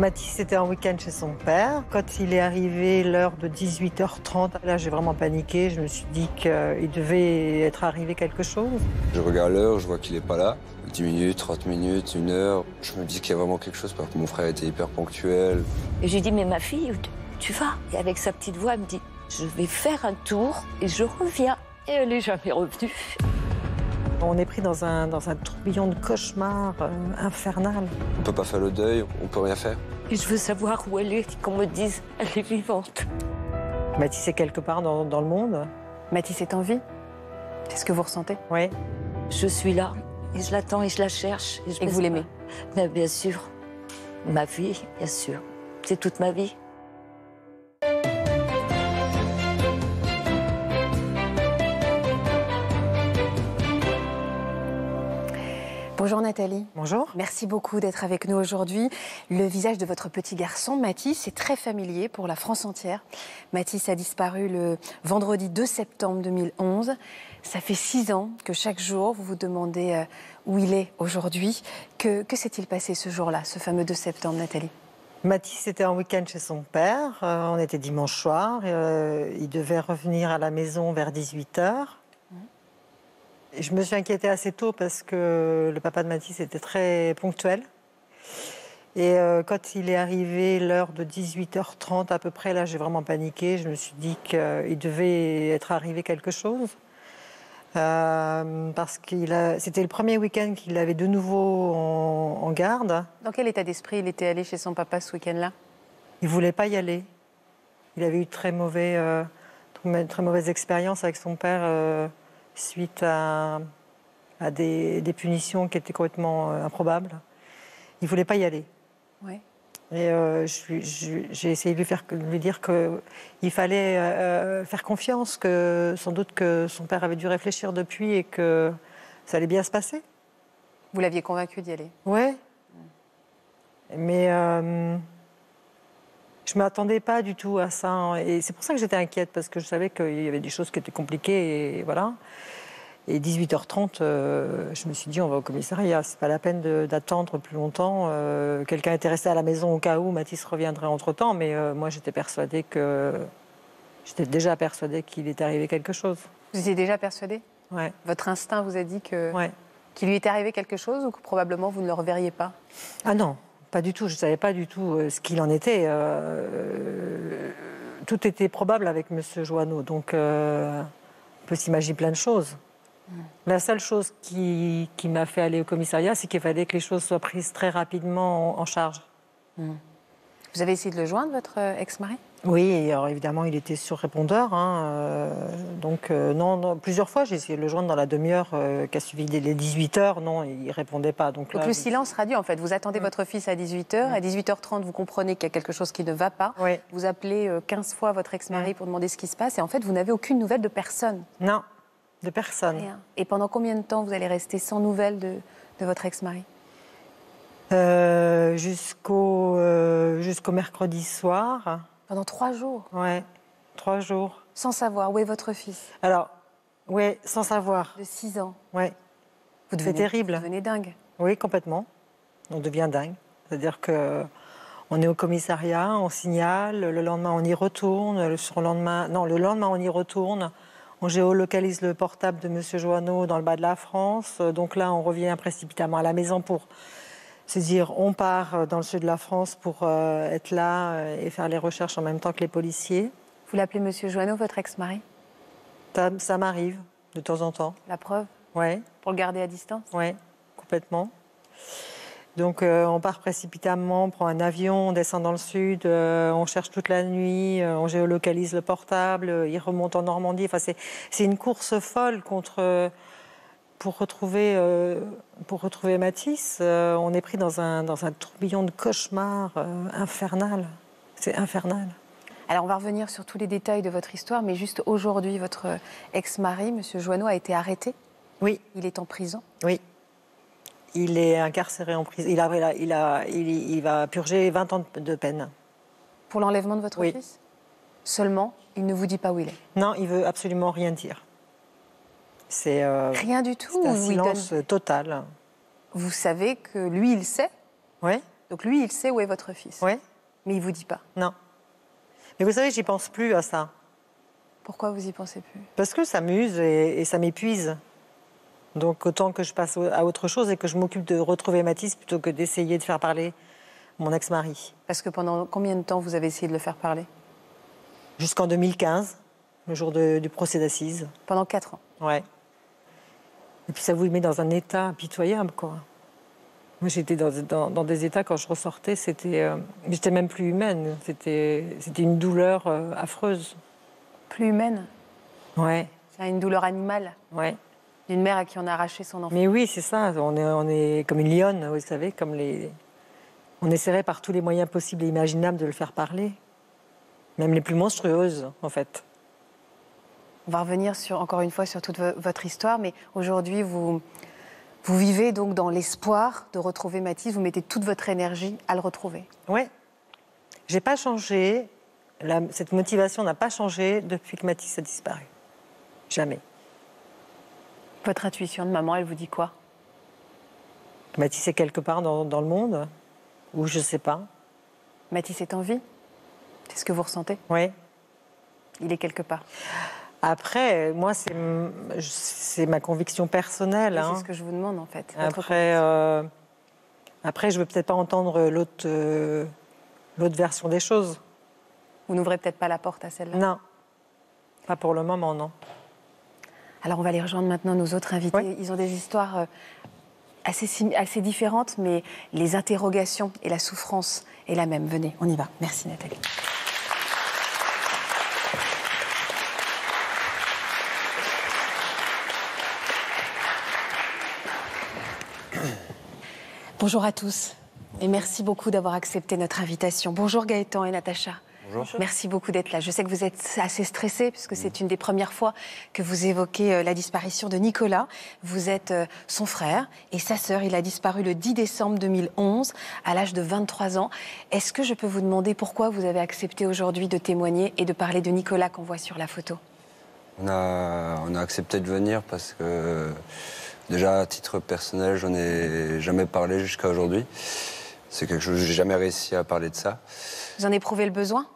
Mathis était en week-end chez son père. Quand il est arrivé l'heure de 18h30, là j'ai vraiment paniqué. Je me suis dit qu'il devait être arrivé quelque chose. Je regarde l'heure, je vois qu'il n'est pas là. 10 minutes, 30 minutes, une heure. Je me dis qu'il y a vraiment quelque chose parce que mon frère était hyper ponctuel. Et j'ai dit, mais ma fille, tu vas Et avec sa petite voix, elle me dit, je vais faire un tour et je reviens. Et elle n'est jamais revenue. On est pris dans un, dans un tourbillon de cauchemar euh, infernal. On peut pas faire le deuil, on peut rien faire. Et je veux savoir où elle est, qu'on me dise, elle est vivante. Mathis est quelque part dans, dans le monde. Mathis est en vie C'est ce que vous ressentez Oui. Je suis là, et je l'attends, et je la cherche. Et, je veux vous l'aimez Mais Bien sûr. Ma vie, bien sûr. C'est toute ma vie. Bonjour Nathalie. Bonjour. Merci beaucoup d'être avec nous aujourd'hui. Le visage de votre petit garçon, Mathis, est très familier pour la France entière. Mathis a disparu le vendredi 2 septembre 2011. Ça fait six ans que chaque jour, vous vous demandez euh, où il est aujourd'hui. Que, que s'est-il passé ce jour-là, ce fameux 2 septembre, Nathalie? Mathis était en week-end chez son père. Euh, on était dimanche soir. Euh, il devait revenir à la maison vers 18h. Je me suis inquiétée assez tôt parce que le papa de Mathis était très ponctuel. Et euh, quand il est arrivé l'heure de 18h30 à peu près, là j'ai vraiment paniqué. Je me suis dit qu'il devait être arrivé quelque chose. Euh, parce que c'était le premier week-end qu'il avait de nouveau en, en garde. Dans quel état d'esprit il était allé chez son papa ce week-end-là? Il voulait pas y aller. Il avait eu très mauvais, euh, très mauvaise expérience avec son père suite à, à des, des, punitions qui étaient complètement euh, improbables. Il voulait pas y aller. Oui. Et euh, j'ai essayé de lui, faire, de lui dire qu'il fallait euh, faire confiance, que sans doute que son père avait dû réfléchir depuis et que ça allait bien se passer. Vous l'aviez convaincu d'y aller Ouais. Mais euh, je ne m'attendais pas du tout à ça. hein. Et c'est pour ça que j'étais inquiète, parce que je savais qu'il y avait des choses qui étaient compliquées. Et voilà. Et 18h30, euh, je me suis dit, on va au commissariat. C'est pas la peine d'attendre plus longtemps. Euh, Quelqu'un était resté à la maison au cas où Mathis reviendrait entre temps. Mais euh, moi, j'étais persuadée que. J'étais déjà persuadée qu'il était arrivé quelque chose. Vous étiez déjà persuadé Ouais. Votre instinct vous a dit que Ouais. qu'il lui était arrivé quelque chose ou que probablement vous ne le reverriez pas? Ah non, pas du tout. Je ne savais pas du tout ce qu'il en était. Tout était probable avec M. Joanneau. Donc, on peut s'imaginer plein de choses. La seule chose qui, qui m'a fait aller au commissariat, c'est qu'il fallait que les choses soient prises très rapidement en, en charge. Vous avez essayé de le joindre, votre euh, ex-mari? Oui, alors évidemment, il était sur répondeur. hein, euh, donc, euh, non, non, plusieurs fois, j'ai essayé de le joindre dans la demi-heure euh, qui a suivi les 18 heures. Non, il ne répondait pas. Donc, le je- silence radio, en fait. Vous attendez votre fils à 18h. À 18h30, vous comprenez qu'il y a quelque chose qui ne va pas. Oui. Vous appelez euh, 15 fois votre ex-mari pour demander ce qui se passe. Et en fait, vous n'avez aucune nouvelle de personne. Non, de personne. Rien. Et pendant combien de temps vous allez rester sans nouvelles de, de votre ex-mari? Euh, jusqu'au euh, jusqu'au mercredi soir. Pendant trois jours, Ouais, trois jours. sans savoir où est votre fils? Alors, ouais, sans savoir. de 6 ans. Ouais, Vous C'est devenez- terrible. Vous devenez dingue. oui, complètement. On devient dingue. C'est-à-dire que on est au commissariat, on signale, le lendemain on y retourne, le surlendemain, non, le lendemain on y retourne. On géolocalise le portable de Monsieur Joanneau dans le bas de la France. Donc là, on revient précipitamment à la maison pour se dire on part dans le sud de la France pour euh, être là euh, et faire les recherches en même temps que les policiers. Vous l'appelez Monsieur Joanneau, votre ex-mari? Ça, ça m'arrive de temps en temps. La preuve? Ouais, Pour le garder à distance? Ouais, complètement. Donc euh, on part précipitamment, on prend un avion, on descend dans le sud, euh, on cherche toute la nuit, euh, on géolocalise le portable, il remonte en Normandie. Enfin, c'est, c'est une course folle contre, pour, retrouver, pour retrouver Matisse. On est pris dans un, dans un tourbillon de cauchemar infernal. C'est infernal. Alors, on va revenir sur tous les détails de votre histoire, mais juste aujourd'hui, votre ex-mari, Monsieur Joanneau, a été arrêté. Oui, Il est en prison. oui. Il est incarcéré en prison. Il, a, il, a- il, a- il- il va purger 20 ans de peine. Pour l'enlèvement de votre Oui. fils? Seulement, il ne vous dit pas où il est? Non, il veut absolument rien dire. C'est euh, Rien du tout c'est un donne- silence total. Vous savez que lui, il sait Oui, Donc lui, il sait où est votre fils. Oui. Mais il vous dit pas. Non. Mais vous savez, j'y pense plus à ça. Pourquoi vous y pensez plus? Parce que ça m'use et, et ça m'épuise. Donc autant que je passe à autre chose et que je m'occupe de retrouver Mathis plutôt que d'essayer de faire parler mon ex-mari. Parce que pendant combien de temps vous avez essayé de le faire parler? Jusqu'en 2015, le jour de- du procès d'assises. Pendant quatre ans? Ouais. Et puis ça vous met dans un état impitoyable, quoi. Moi, j'étais dans, dans- dans des états, quand je ressortais, c'était... euh, j'étais même plus humaine. C'était, c'était une douleur euh, affreuse. Plus humaine? Ouais, C'est une douleur animale? Ouais. D'une mère à qui on a arraché son enfant. Mais oui, c'est ça. On est, on est comme une lionne, vous savez, comme les... On essaierait par tous les moyens possibles et imaginables de le faire parler. Même les plus monstrueuses, en fait. On va revenir sur, encore une fois sur toute vo- votre histoire, mais aujourd'hui, vous, vous vivez donc dans l'espoir de retrouver Mathis. Vous mettez toute votre énergie à le retrouver. Ouais. J'ai pas changé. La- cette motivation n'a pas changé depuis que Mathis a disparu. Jamais. Votre intuition de maman, elle vous dit quoi? Mathis est quelque part dans, dans le monde, ou je sais pas. Mathis est en vie? C'est ce que vous ressentez? Ouais. Il est quelque part. Après, moi, c'est c'est ma conviction personnelle. Oui, hein. C'est ce que je vous demande en fait. Après, euh, après, je veux peut-être pas entendre l'autre euh, l'autre version des choses. Vous n'ouvrez peut-être pas la porte à celle-là? Non, pas pour le moment, non. Alors on va aller rejoindre maintenant nos autres invités. Oui. Ils ont des histoires euh, assez, assez différentes, mais les interrogations et la souffrance est la même. Venez, on y va. Merci Nathalie. Bonjour à tous et merci beaucoup d'avoir accepté notre invitation. Bonjour Gaëtan et Natacha. Bonjour. Merci beaucoup d'être là. Je sais que vous êtes assez stressés puisque c'est une des premières fois que vous évoquez euh, la disparition de Nicolas. Vous êtes euh, son frère et sa sœur. Il a disparu le 10 décembre 2011 à l'âge de 23 ans. Est-ce que je peux vous demander pourquoi vous avez accepté aujourd'hui de témoigner et de parler de Nicolas qu'on voit sur la photo? On a, on a accepté de venir parce que déjà à titre personnel, j'en ai jamais parlé jusqu'à aujourd'hui. C'est quelque chose, j'ai jamais réussi à parler de ça. Vous en éprouvez le besoin?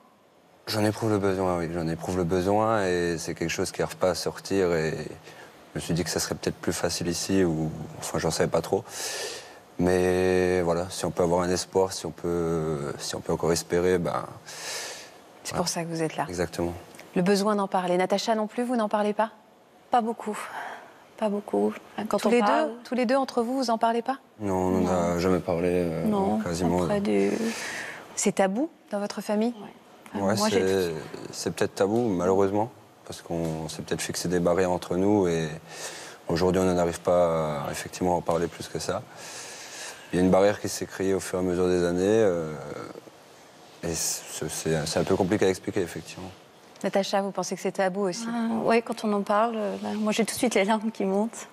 J'en éprouve le besoin, oui, j'en éprouve le besoin et c'est quelque chose qui n'arrive pas à sortir et je me suis dit que ça serait peut-être plus facile ici ou enfin j'en savais pas trop. Mais voilà, si on peut avoir un espoir, si on peut, si on peut encore espérer, ben C'est pour ça que vous êtes là. exactement. Le besoin d'en parler. Natacha non plus, vous n'en parlez pas? Pas beaucoup. Pas beaucoup. Quand tous on les, parle, deux, tous les deux entre vous, vous en parlez pas? Non, on n'en a jamais parlé euh, Non, quasiment. auprès du... C'est tabou dans votre famille? Ouais, Moi, j'ai- c'est c'est peut-être tabou, malheureusement, parce qu'on s'est peut-être fixé des barrières entre nous et aujourd'hui, on n'en arrive pas à, effectivement à en parler plus que ça. Il y a une barrière qui s'est créée au fur et à mesure des années euh, et c'est un peu compliqué à expliquer, effectivement. Natacha, vous pensez que c'est tabou aussi? Oui, quand on en parle, euh, là, moi j'ai tout de suite les larmes qui montent.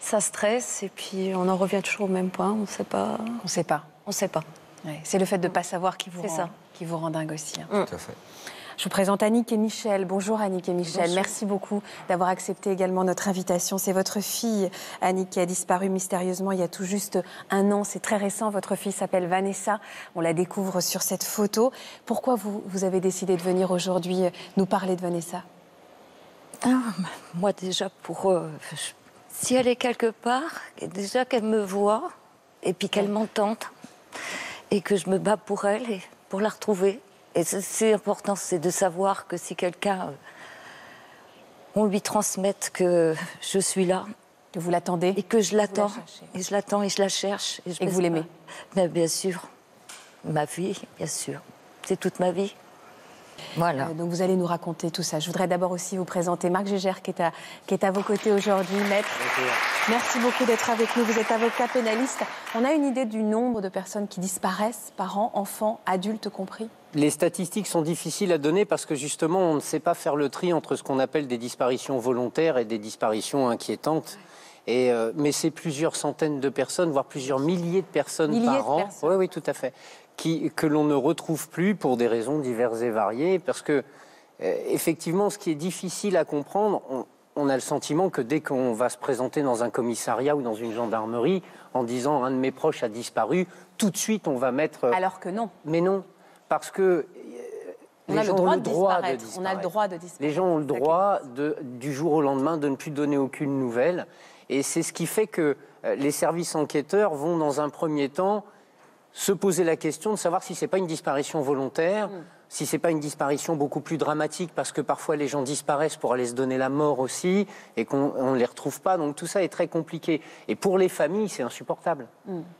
Ça stresse et puis on en revient toujours au même point. On ne sait pas. On ne sait pas. On sait pas. Ouais, C'est le fait de ne pas savoir qui vous, C'est rend, ça. Qui vous rend dingue aussi. hein. Tout à fait. Je vous présente Annick et Michel. Bonjour Annick et Michel. Merci beaucoup d'avoir accepté également notre invitation. C'est votre fille, Annick, qui a disparu mystérieusement il y a tout juste un an. C'est très récent. Votre fille s'appelle Vanessa. On la découvre sur cette photo. Pourquoi vous, vous avez décidé de venir aujourd'hui nous parler de Vanessa? Ah, moi déjà pour euh, je- si elle est quelque part, déjà qu'elle me voit et puis qu'elle m'entende et que je me bats pour elle et pour la retrouver. Et c'est- important, c'est de savoir que si quelqu'un, euh, on lui transmette que je suis là. Que vous l'attendez. Et que je l'attends. et je l'attends et je la cherche. Et, je Et que vous l'aimez. Ben, bien sûr, ma vie, bien sûr, c'est toute ma vie. Voilà. Euh, donc vous allez nous raconter tout ça. Je voudrais d'abord aussi vous présenter Marc Gégère qui est à, qui est à vos côtés aujourd'hui, maître. Merci beaucoup d'être avec nous. Vous êtes avocat pénaliste. On a une idée du nombre de personnes qui disparaissent par an, enfants, adultes compris? Les statistiques sont difficiles à donner parce que justement, on ne sait pas faire le tri entre ce qu'on appelle des disparitions volontaires et des disparitions inquiétantes. Et, euh, mais c'est plusieurs centaines de personnes, voire plusieurs milliers de personnes Milliers par de an. personnes. Oui, oui, tout à fait. Qui, que l'on ne retrouve plus pour des raisons diverses et variées. Parce que, euh, effectivement, ce qui est difficile à comprendre, on, on a le sentiment que dès qu'on va se présenter dans un commissariat ou dans une gendarmerie en disant un de mes proches a disparu, tout de suite on va mettre. Alors que non. Mais non, parce que euh, On les a le gens droit ont de le droit de disparaître. On a le droit de disparaître. Les gens ont le droit de, du jour au lendemain de ne plus donner aucune nouvelle. Et c'est ce qui fait que euh, les services enquêteurs vont, dans un premier temps, se poser la question de savoir si ce n'est pas une disparition volontaire, si ce n'est pas une disparition beaucoup plus dramatique, parce que parfois les gens disparaissent pour aller se donner la mort aussi, et qu'on ne les retrouve pas. Donc tout ça est très compliqué. Et pour les familles, c'est insupportable.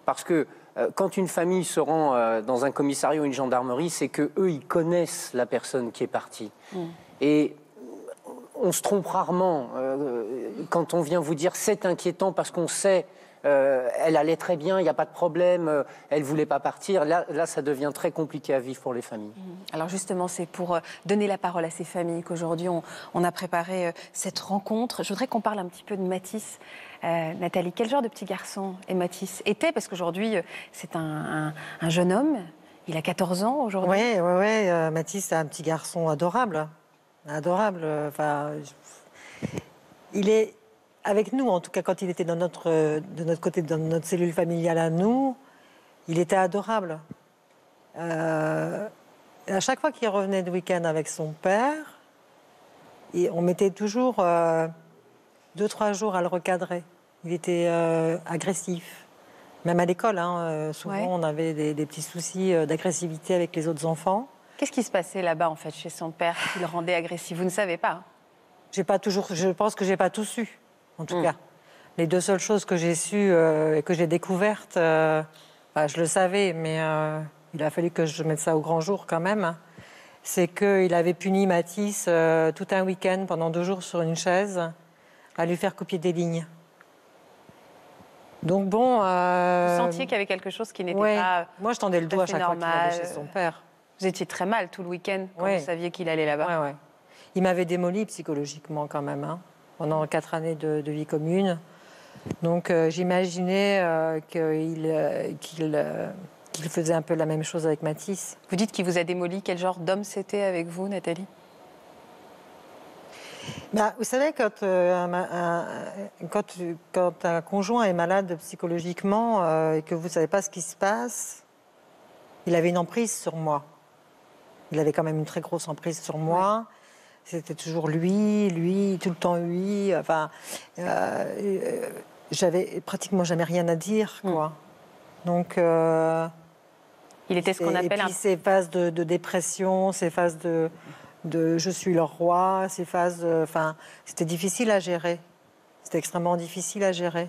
Parce que euh, quand une famille se rend euh, dans un commissariat ou une gendarmerie, c'est que eux, ils connaissent la personne qui est partie. Et on se trompe rarement euh, quand on vient vous dire c'est inquiétant parce qu'on sait euh, elle allait très bien, il n'y a pas de problème, euh, elle ne voulait pas partir. Là, là, ça devient très compliqué à vivre pour les familles. Alors justement, c'est pour euh, donner la parole à ces familles qu'aujourd'hui on, on a préparé cette rencontre. Je voudrais qu'on parle un petit peu de Matisse. Euh, Nathalie, quel genre de petit garçon est Matisse? Était, parce qu'aujourd'hui c'est un, un- un jeune homme, il a 14 ans aujourd'hui. Oui, oui, oui. Mathis, c'est un petit garçon adorable. Adorable. Enfin, je- il est avec nous, en tout cas, quand il était dans notre, de notre côté, dans notre cellule familiale à nous, il était adorable. Euh, à chaque fois qu'il revenait de week-end avec son père, et on mettait toujours euh, deux, trois jours à le recadrer. Il était euh, agressif. Même à l'école, hein, euh, souvent Ouais. on avait des, des petits soucis d'agressivité avec les autres enfants. Qu'est-ce qui se passait là-bas en fait chez son père qui le rendait agressif? Vous ne savez pas. hein? J'ai pas toujours, je pense que j'ai pas tout su, en tout cas. Les deux seules choses que j'ai su euh, et que j'ai découvertes, euh, bah, je le savais, mais euh, il a fallu que je mette ça au grand jour quand même. C'est qu'il avait puni Matisse euh, tout un week-end pendant deux jours sur une chaise à lui faire copier des lignes. Donc bon. Vous sentiez qu'il y avait quelque chose qui n'était ouais. pas. Moi, je tendais le doigt à chaque fois qu'il allait chez son père. Vous étiez très mal tout le week-end quand Ouais. vous saviez qu'il allait là-bas. Ouais. Il m'avait démoli psychologiquement quand même, hein, pendant quatre années de, de vie commune. Donc euh, j'imaginais euh, qu'il euh, qu'il, euh, qu'il faisait un peu la même chose avec Matisse. Vous dites qu'il vous a démoli. Quel genre d'homme c'était avec vous, Nathalie? Bah, vous savez, quand, euh, un, quand, quand un conjoint est malade psychologiquement euh, et que vous ne savez pas ce qui se passe, il avait une emprise sur moi. Il avait quand même une très grosse emprise sur moi. C'était toujours lui, lui, tout le temps lui. Enfin, euh, euh, j'avais pratiquement jamais rien à dire, quoi. Donc. euh, Il était ce qu'on appelle et un puis ces phases de, de dépression, ces phases de, de je suis leur roi, ces phases. Enfin, c'était difficile à gérer. C'était extrêmement difficile à gérer.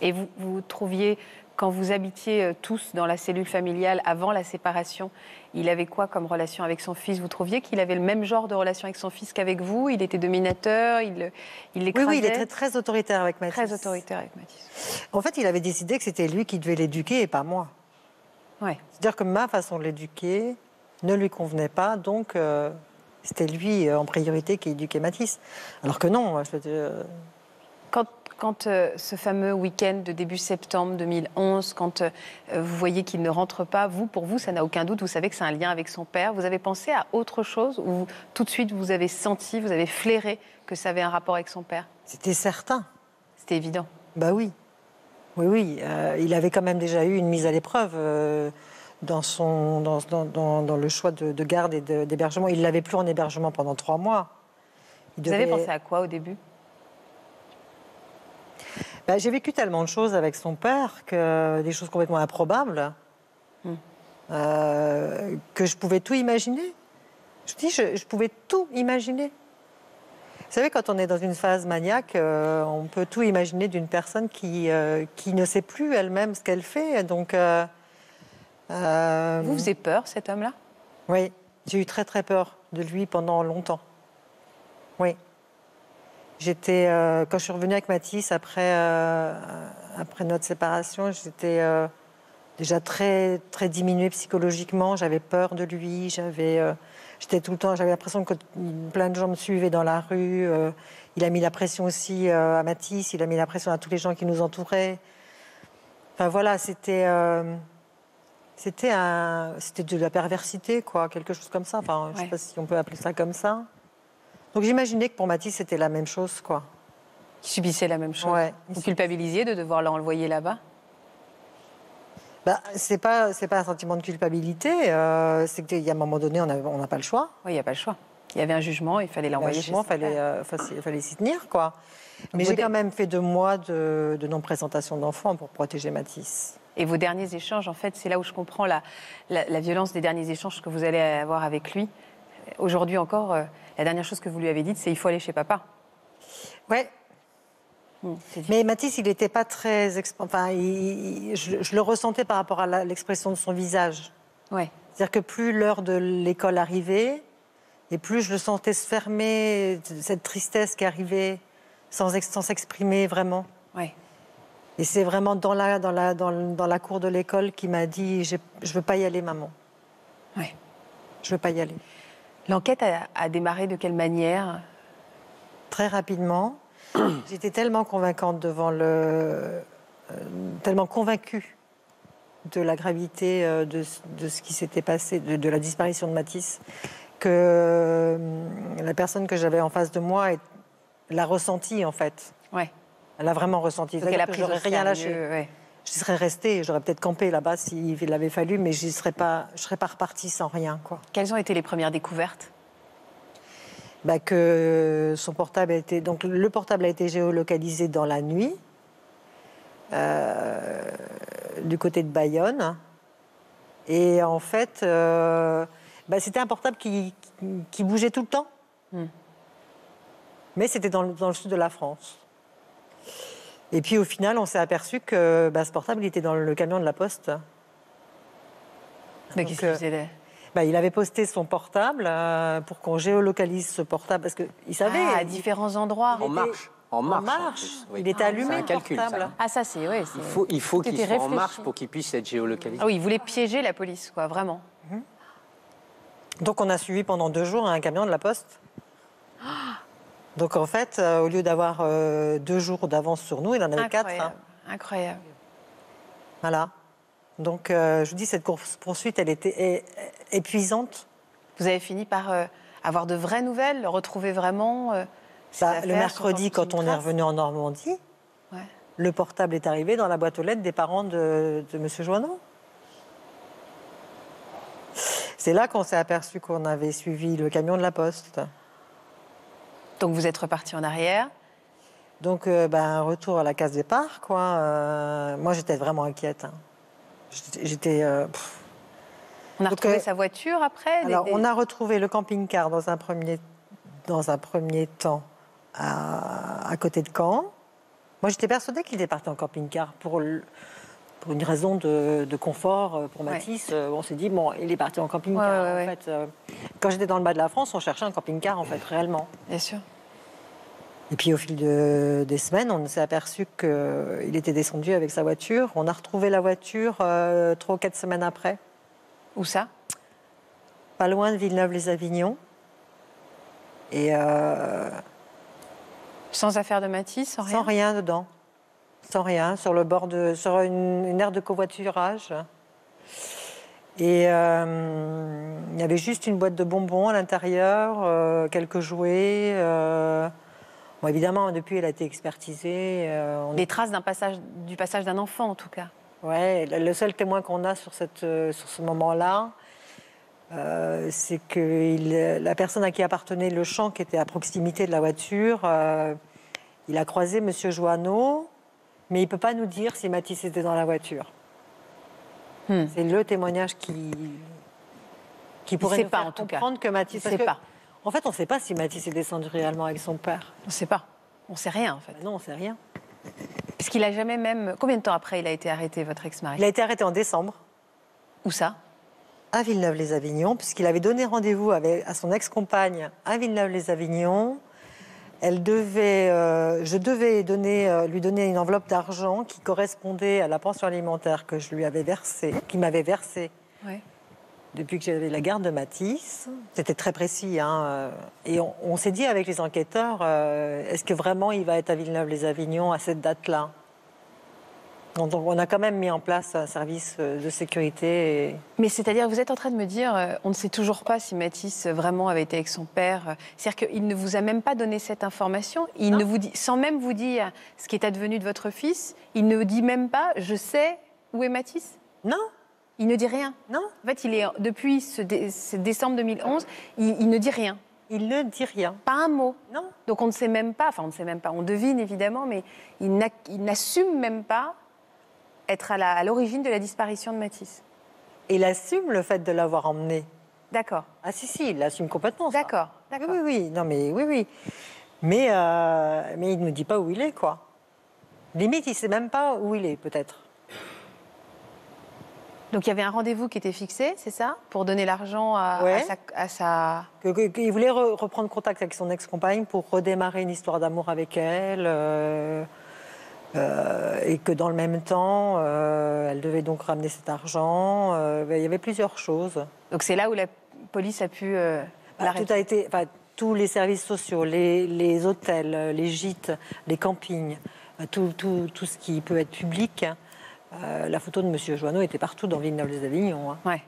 Et vous, vous trouviez, quand vous habitiez euh, tous dans la cellule familiale avant la séparation, il avait quoi comme relation avec son fils? Vous trouviez qu'il avait le même genre de relation avec son fils qu'avec vous? Il était dominateur Il, il Oui, l'écrasait oui, il était très autoritaire avec Mathis. Très autoritaire avec Mathis. En fait, il avait décidé que c'était lui qui devait l'éduquer et pas moi. Ouais. C'est-à-dire que ma façon de l'éduquer ne lui convenait pas, donc euh, c'était lui euh, en priorité qui éduquait Mathis. Alors que non, je veux dire, Quand, quand euh, ce fameux week-end de début septembre 2011, quand euh, vous voyez qu'il ne rentre pas, vous, pour vous, ça n'a aucun doute, vous savez que c'est un lien avec son père. Vous avez pensé à autre chose ou tout de suite vous avez senti, vous avez flairé que ça avait un rapport avec son père? C'était certain. C'était évident. Bah oui. Oui, oui. euh, il avait quand même déjà eu une mise à l'épreuve dans, son, dans, dans- dans- le choix de, de garde et d'hébergement. Il l'avait plus en hébergement pendant trois mois. Il Vous avez pensé à quoi au début? Bah, J'ai vécu tellement de choses avec son père, que, des choses complètement improbables, Hmm. euh, que je pouvais tout imaginer. Je dis, je, je pouvais tout imaginer. Vous savez, quand on est dans une phase maniaque, euh, on peut tout imaginer d'une personne qui, euh, qui ne sait plus elle-même ce qu'elle fait. Donc, Vous faisiez peur, cet homme-là? Oui, j'ai eu très très peur de lui pendant longtemps. Oui. J'étais euh, quand je suis revenue avec Mathis après euh, après notre séparation, j'étais euh, déjà très très diminuée psychologiquement. J'avais peur de lui. J'avais j'étais tout le temps. J'avais l'impression que plein de gens me suivaient dans la rue. il a mis la pression aussi à Mathis. Il a mis la pression à tous les gens qui nous entouraient. Enfin voilà, c'était. c'était un, c'était de la perversité, quoi, quelque chose comme ça. Enfin, je ne sais Ouais. pas si on peut appeler ça comme ça. Donc j'imaginais que pour Mathis, c'était la même chose, quoi. Qui subissait la même chose. Ouais. Vous culpabilisiez de devoir l'envoyer là-bas? Bah, c'est pas, c'est pas un sentiment de culpabilité. euh, c'est qu'il y a un moment donné, on n'a on pas le choix. Oui, il n'y a pas le choix. Il y avait un jugement, il fallait l'envoyer chez Franchement, son fallait, euh, fa- il fallait s'y tenir, quoi. Mais j'ai quand même fait deux mois de, de non-présentation d'enfants pour protéger Mathis. Et vos derniers échanges, en fait, c'est là où je comprends la, la- la violence des derniers échanges que vous allez avoir avec lui. Aujourd'hui encore, euh, la dernière chose que vous lui avez dite, c'est il faut aller chez papa. Ouais. Hmm. Mais Mathis, il n'était pas très. exp- Enfin, il- je, je le ressentais par rapport à l'expression de son visage. Ouais. C'est-à-dire que plus l'heure de l'école arrivait, et plus je le sentais se fermer, cette tristesse qui arrivait sans ex- sans s'exprimer vraiment. Ouais. Et c'est vraiment dans la, dans la, dans, la cour de l'école qu'il m'a dit Je ne veux pas y aller, maman. Ouais. Je ne veux pas y aller. L'enquête a, a démarré de quelle manière? Très rapidement, j'étais tellement convaincante devant le. euh, tellement convaincue de la gravité euh, de, ce- de ce qui s'était passé, de, de la disparition de Matisse, que euh, la personne que j'avais en face de moi l'a ressenti en fait. Ouais. Elle a vraiment ressenti. Donc elle a pris rien lâché. ouais. J'y serais restée, j'aurais peut-être campé là-bas s'il avait fallu, mais j'y serais pas, je serais pas repartie sans rien, quoi. Quelles ont été les premières découvertes? Bah, que son portable a été, donc le portable a été géolocalisé dans la nuit, euh, du côté de Bayonne, et en fait, euh, bah, c'était un portable qui, qui- qui bougeait tout le temps, Hmm. mais c'était dans, dans le sud de la France. Et puis au final, on s'est aperçu que bah, ce portable il était dans le camion de la poste. Mais Donc, qu'est-ce qu'il euh, faisait Bah, il avait posté son portable euh, pour qu'on géolocalise ce portable parce qu'il savait. Ah, à il- différents endroits. En marche. En marche. en marche. plus, oui. Il était C'est allumé un le calcul, ça. Ah, c'est. Ouais, Il faut, il faut Tout qu'il soit en marche pour qu'il puisse être géolocalisé. Ah oui, il voulait piéger la police, quoi, vraiment. Donc on a suivi pendant deux jours un camion de la poste. Donc en fait, euh, au lieu d'avoir euh, deux jours d'avance sur nous, il en avait quatre. Incroyable. hein. Incroyable. Voilà. Donc euh, je vous dis, cette course poursuite, elle était épuisante. Vous avez fini par avoir de vraies nouvelles, le retrouver vraiment Bah, le mercredi, quand on est revenu en Normandie, Ouais. le portable est arrivé dans la boîte aux lettres des parents de, de M. Joanneau. C'est là qu'on s'est aperçu qu'on avait suivi le camion de la poste. Donc vous êtes reparti en arrière. Donc, euh, ben, retour à la case départ, quoi. Euh, moi, j'étais vraiment inquiète. hein. J'étais- J'étais. euh, pff. On a Donc, retrouvé euh, sa voiture après des- Alors, des- on a retrouvé le camping-car dans un premier, dans un premier temps à, à côté de Caen. Moi, j'étais persuadée qu'il était parti en camping-car pour, le- pour une raison de, de confort euh, pour Ouais. Mathis. Euh, On s'est dit, bon, il est parti en camping-car. Ouais, ouais, en fait, euh, quand j'étais dans le bas de la France, on cherchait un camping-car, en fait, réellement. Bien sûr. Et puis au fil de- des semaines, on s'est aperçu qu'il était descendu avec sa voiture. On a retrouvé la voiture euh, trois ou quatre semaines après, Où ça? Pas loin de Villeneuve-les-Avignon. Et euh, Sans affaire de Matisse, sans rien? Sans rien dedans. Sans rien, sur le bord de. sur une, une aire de covoiturage. Et euh, il y avait juste une boîte de bonbons à l'intérieur, euh, quelques jouets. euh. Bon, évidemment, depuis, elle a été expertisée. on Les traces d'un passage, du passage d'un enfant, en tout cas. Ouais, le seul témoin qu'on a sur, cette, sur ce moment-là, euh, c'est que il- la personne à qui appartenait le champ, qui était à proximité de la voiture, euh, il a croisé M. Joanneau, mais il ne peut pas nous dire si Mathis était dans la voiture. Hmm. C'est le témoignage qui, qui pourrait nous pas, faire en tout cas. comprendre que Mathis... Il parce sait que, pas. En fait, on ne sait pas si Mathis est descendu réellement avec son père. On ne sait pas. On ne sait rien, en fait. Ben non, on ne sait rien. Parce qu'il a jamais même. Combien de temps après il a été arrêté, votre ex-mari? Il a été arrêté en décembre. Où ça? À Villeneuve-les-Avignon, puisqu'il avait donné rendez-vous à son ex-compagne à Villeneuve-les-Avignon. Elle devait, euh, je devais donner, euh, lui donner une enveloppe d'argent qui correspondait à la pension alimentaire que je lui avais versée, qui m'avait versée Ouais. depuis que j'avais la garde de Matisse. C'était très précis. hein, euh, Et on, on s'est dit avec les enquêteurs, euh, est-ce que vraiment il va être à Villeneuve-les-Avignon à cette date-là? Donc, on a quand même mis en place un service euh, de sécurité. et- Mais c'est-à-dire, vous êtes en train de me dire, euh, on ne sait toujours pas si Mathis euh, vraiment avait été avec son père. C'est-à-dire qu'il ne vous a même pas donné cette information. Il Non. ne vous dit, sans même vous dire ce qui est advenu de votre fils, il ne vous dit même pas, je sais où est Mathis? Non, Il ne dit rien. non, En fait, il est depuis ce, dé- ce décembre 2011, il, il ne dit rien, il ne dit rien. pas un mot. Non. Donc on ne sait même pas, enfin on ne sait même pas, on devine évidemment, mais il n'assume même pas être à l'origine de la disparition de Mathis. Il assume le fait de l'avoir emmené. D'accord, Ah si, si, il l'assume complètement. d'accord, Oui, d'accord. oui, oui. Non, mais oui, oui. Mais, euh, mais il ne nous dit pas où il est, quoi. Limite, il ne sait même pas où il est, peut-être. Donc il y avait un rendez-vous qui était fixé, c'est ça Pour donner l'argent à, Ouais. à sa, à sa- Que- que- Qu'il voulait re- reprendre contact avec son ex-compagne pour redémarrer une histoire d'amour avec elle. euh, euh, et que dans le même temps, euh, elle devait donc ramener cet argent. euh, il y avait plusieurs choses. Donc c'est là où la police a pu Bah, tout a été, enfin, tous les services sociaux, les, les hôtels, les gîtes, les campings, tout, tout, tout ce qui peut être public. la photo de Monsieur Joanneau était partout dans Villeneuve-les-Avignon. hein. Ouais.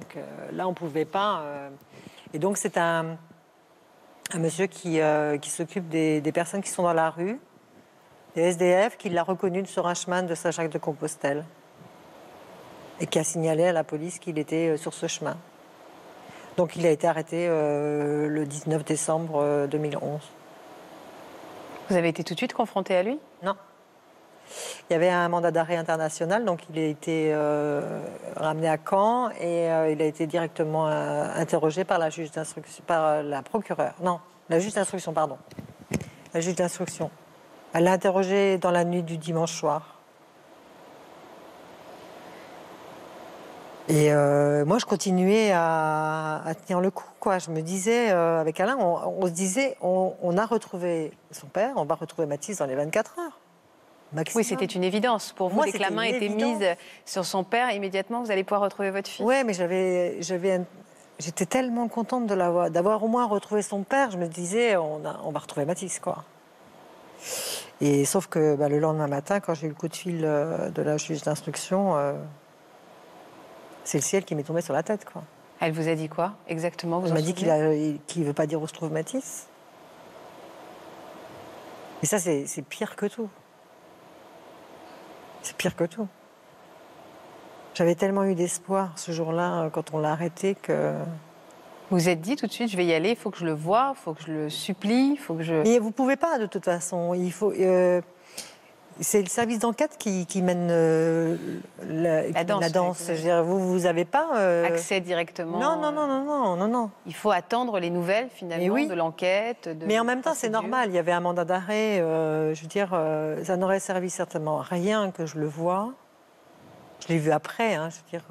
Donc là, on ne pouvait pas. Et donc, c'est un, un monsieur qui, qui s'occupe des, des personnes qui sont dans la rue, des SDF, qui l'a reconnu sur un chemin de Saint-Jacques-de-Compostelle et qui a signalé à la police qu'il était euh, sur ce chemin. Donc, il a été arrêté euh, le 19 décembre euh, 2011. Vous avez été tout de suite confronté à lui? Non. Il y avait un mandat d'arrêt international, donc il a été euh, ramené à Caen et euh, il a été directement euh, interrogé par la juge d'instruction, par euh, la procureure. Non, la juge d'instruction, pardon. La juge d'instruction. Elle l'a interrogé dans la nuit du dimanche soir. Et euh, moi, je continuais à, à tenir le coup. Quoi. Je me disais, euh, avec Alain, on, on se disait, on, on a retrouvé son père, on va retrouver Mathis dans les 24 heures. Maximum. Oui, c'était une évidence. Pour vous, Moi, dès que la main était mise sur son père, immédiatement, vous allez pouvoir retrouver votre fils. Ouais, mais j'avais, j'étais tellement contente de l'avoir, d'avoir au moins retrouvé son père. Je me disais, on, a- on va retrouver Mathis, quoi. Et sauf que bah, le lendemain matin, quand j'ai eu le coup de fil euh, de la juge d'instruction, euh, c'est le ciel qui m'est tombé sur la tête, quoi. Elle vous a dit quoi exactement vous Elle m'a dit qu'il qu'il veut pas dire où se trouve Mathis. Et ça, c'est, c'est pire que tout. C'est pire que tout. J'avais tellement eu d'espoir ce jour-là, euh, quand on l'a arrêté, que. Vous vous êtes dit tout de suite, je vais y aller, il faut que je le voie, il faut que je le supplie, il faut que je... Mais vous pouvez pas, de toute façon. Il faut. euh, c'est le service d'enquête qui, qui mène euh, la, mène danse, la danse. oui. Je veux dire, vous, vous avez pas. euh, Accès directement. Non, non, non, non, non, non, non. Il faut attendre les nouvelles finalement oui. de l'enquête. Mais en même temps, c'est normal. Il y avait un mandat d'arrêt. je veux dire, ça n'aurait servi certainement à rien que je le vois. Je l'ai vu après. hein, je veux dire.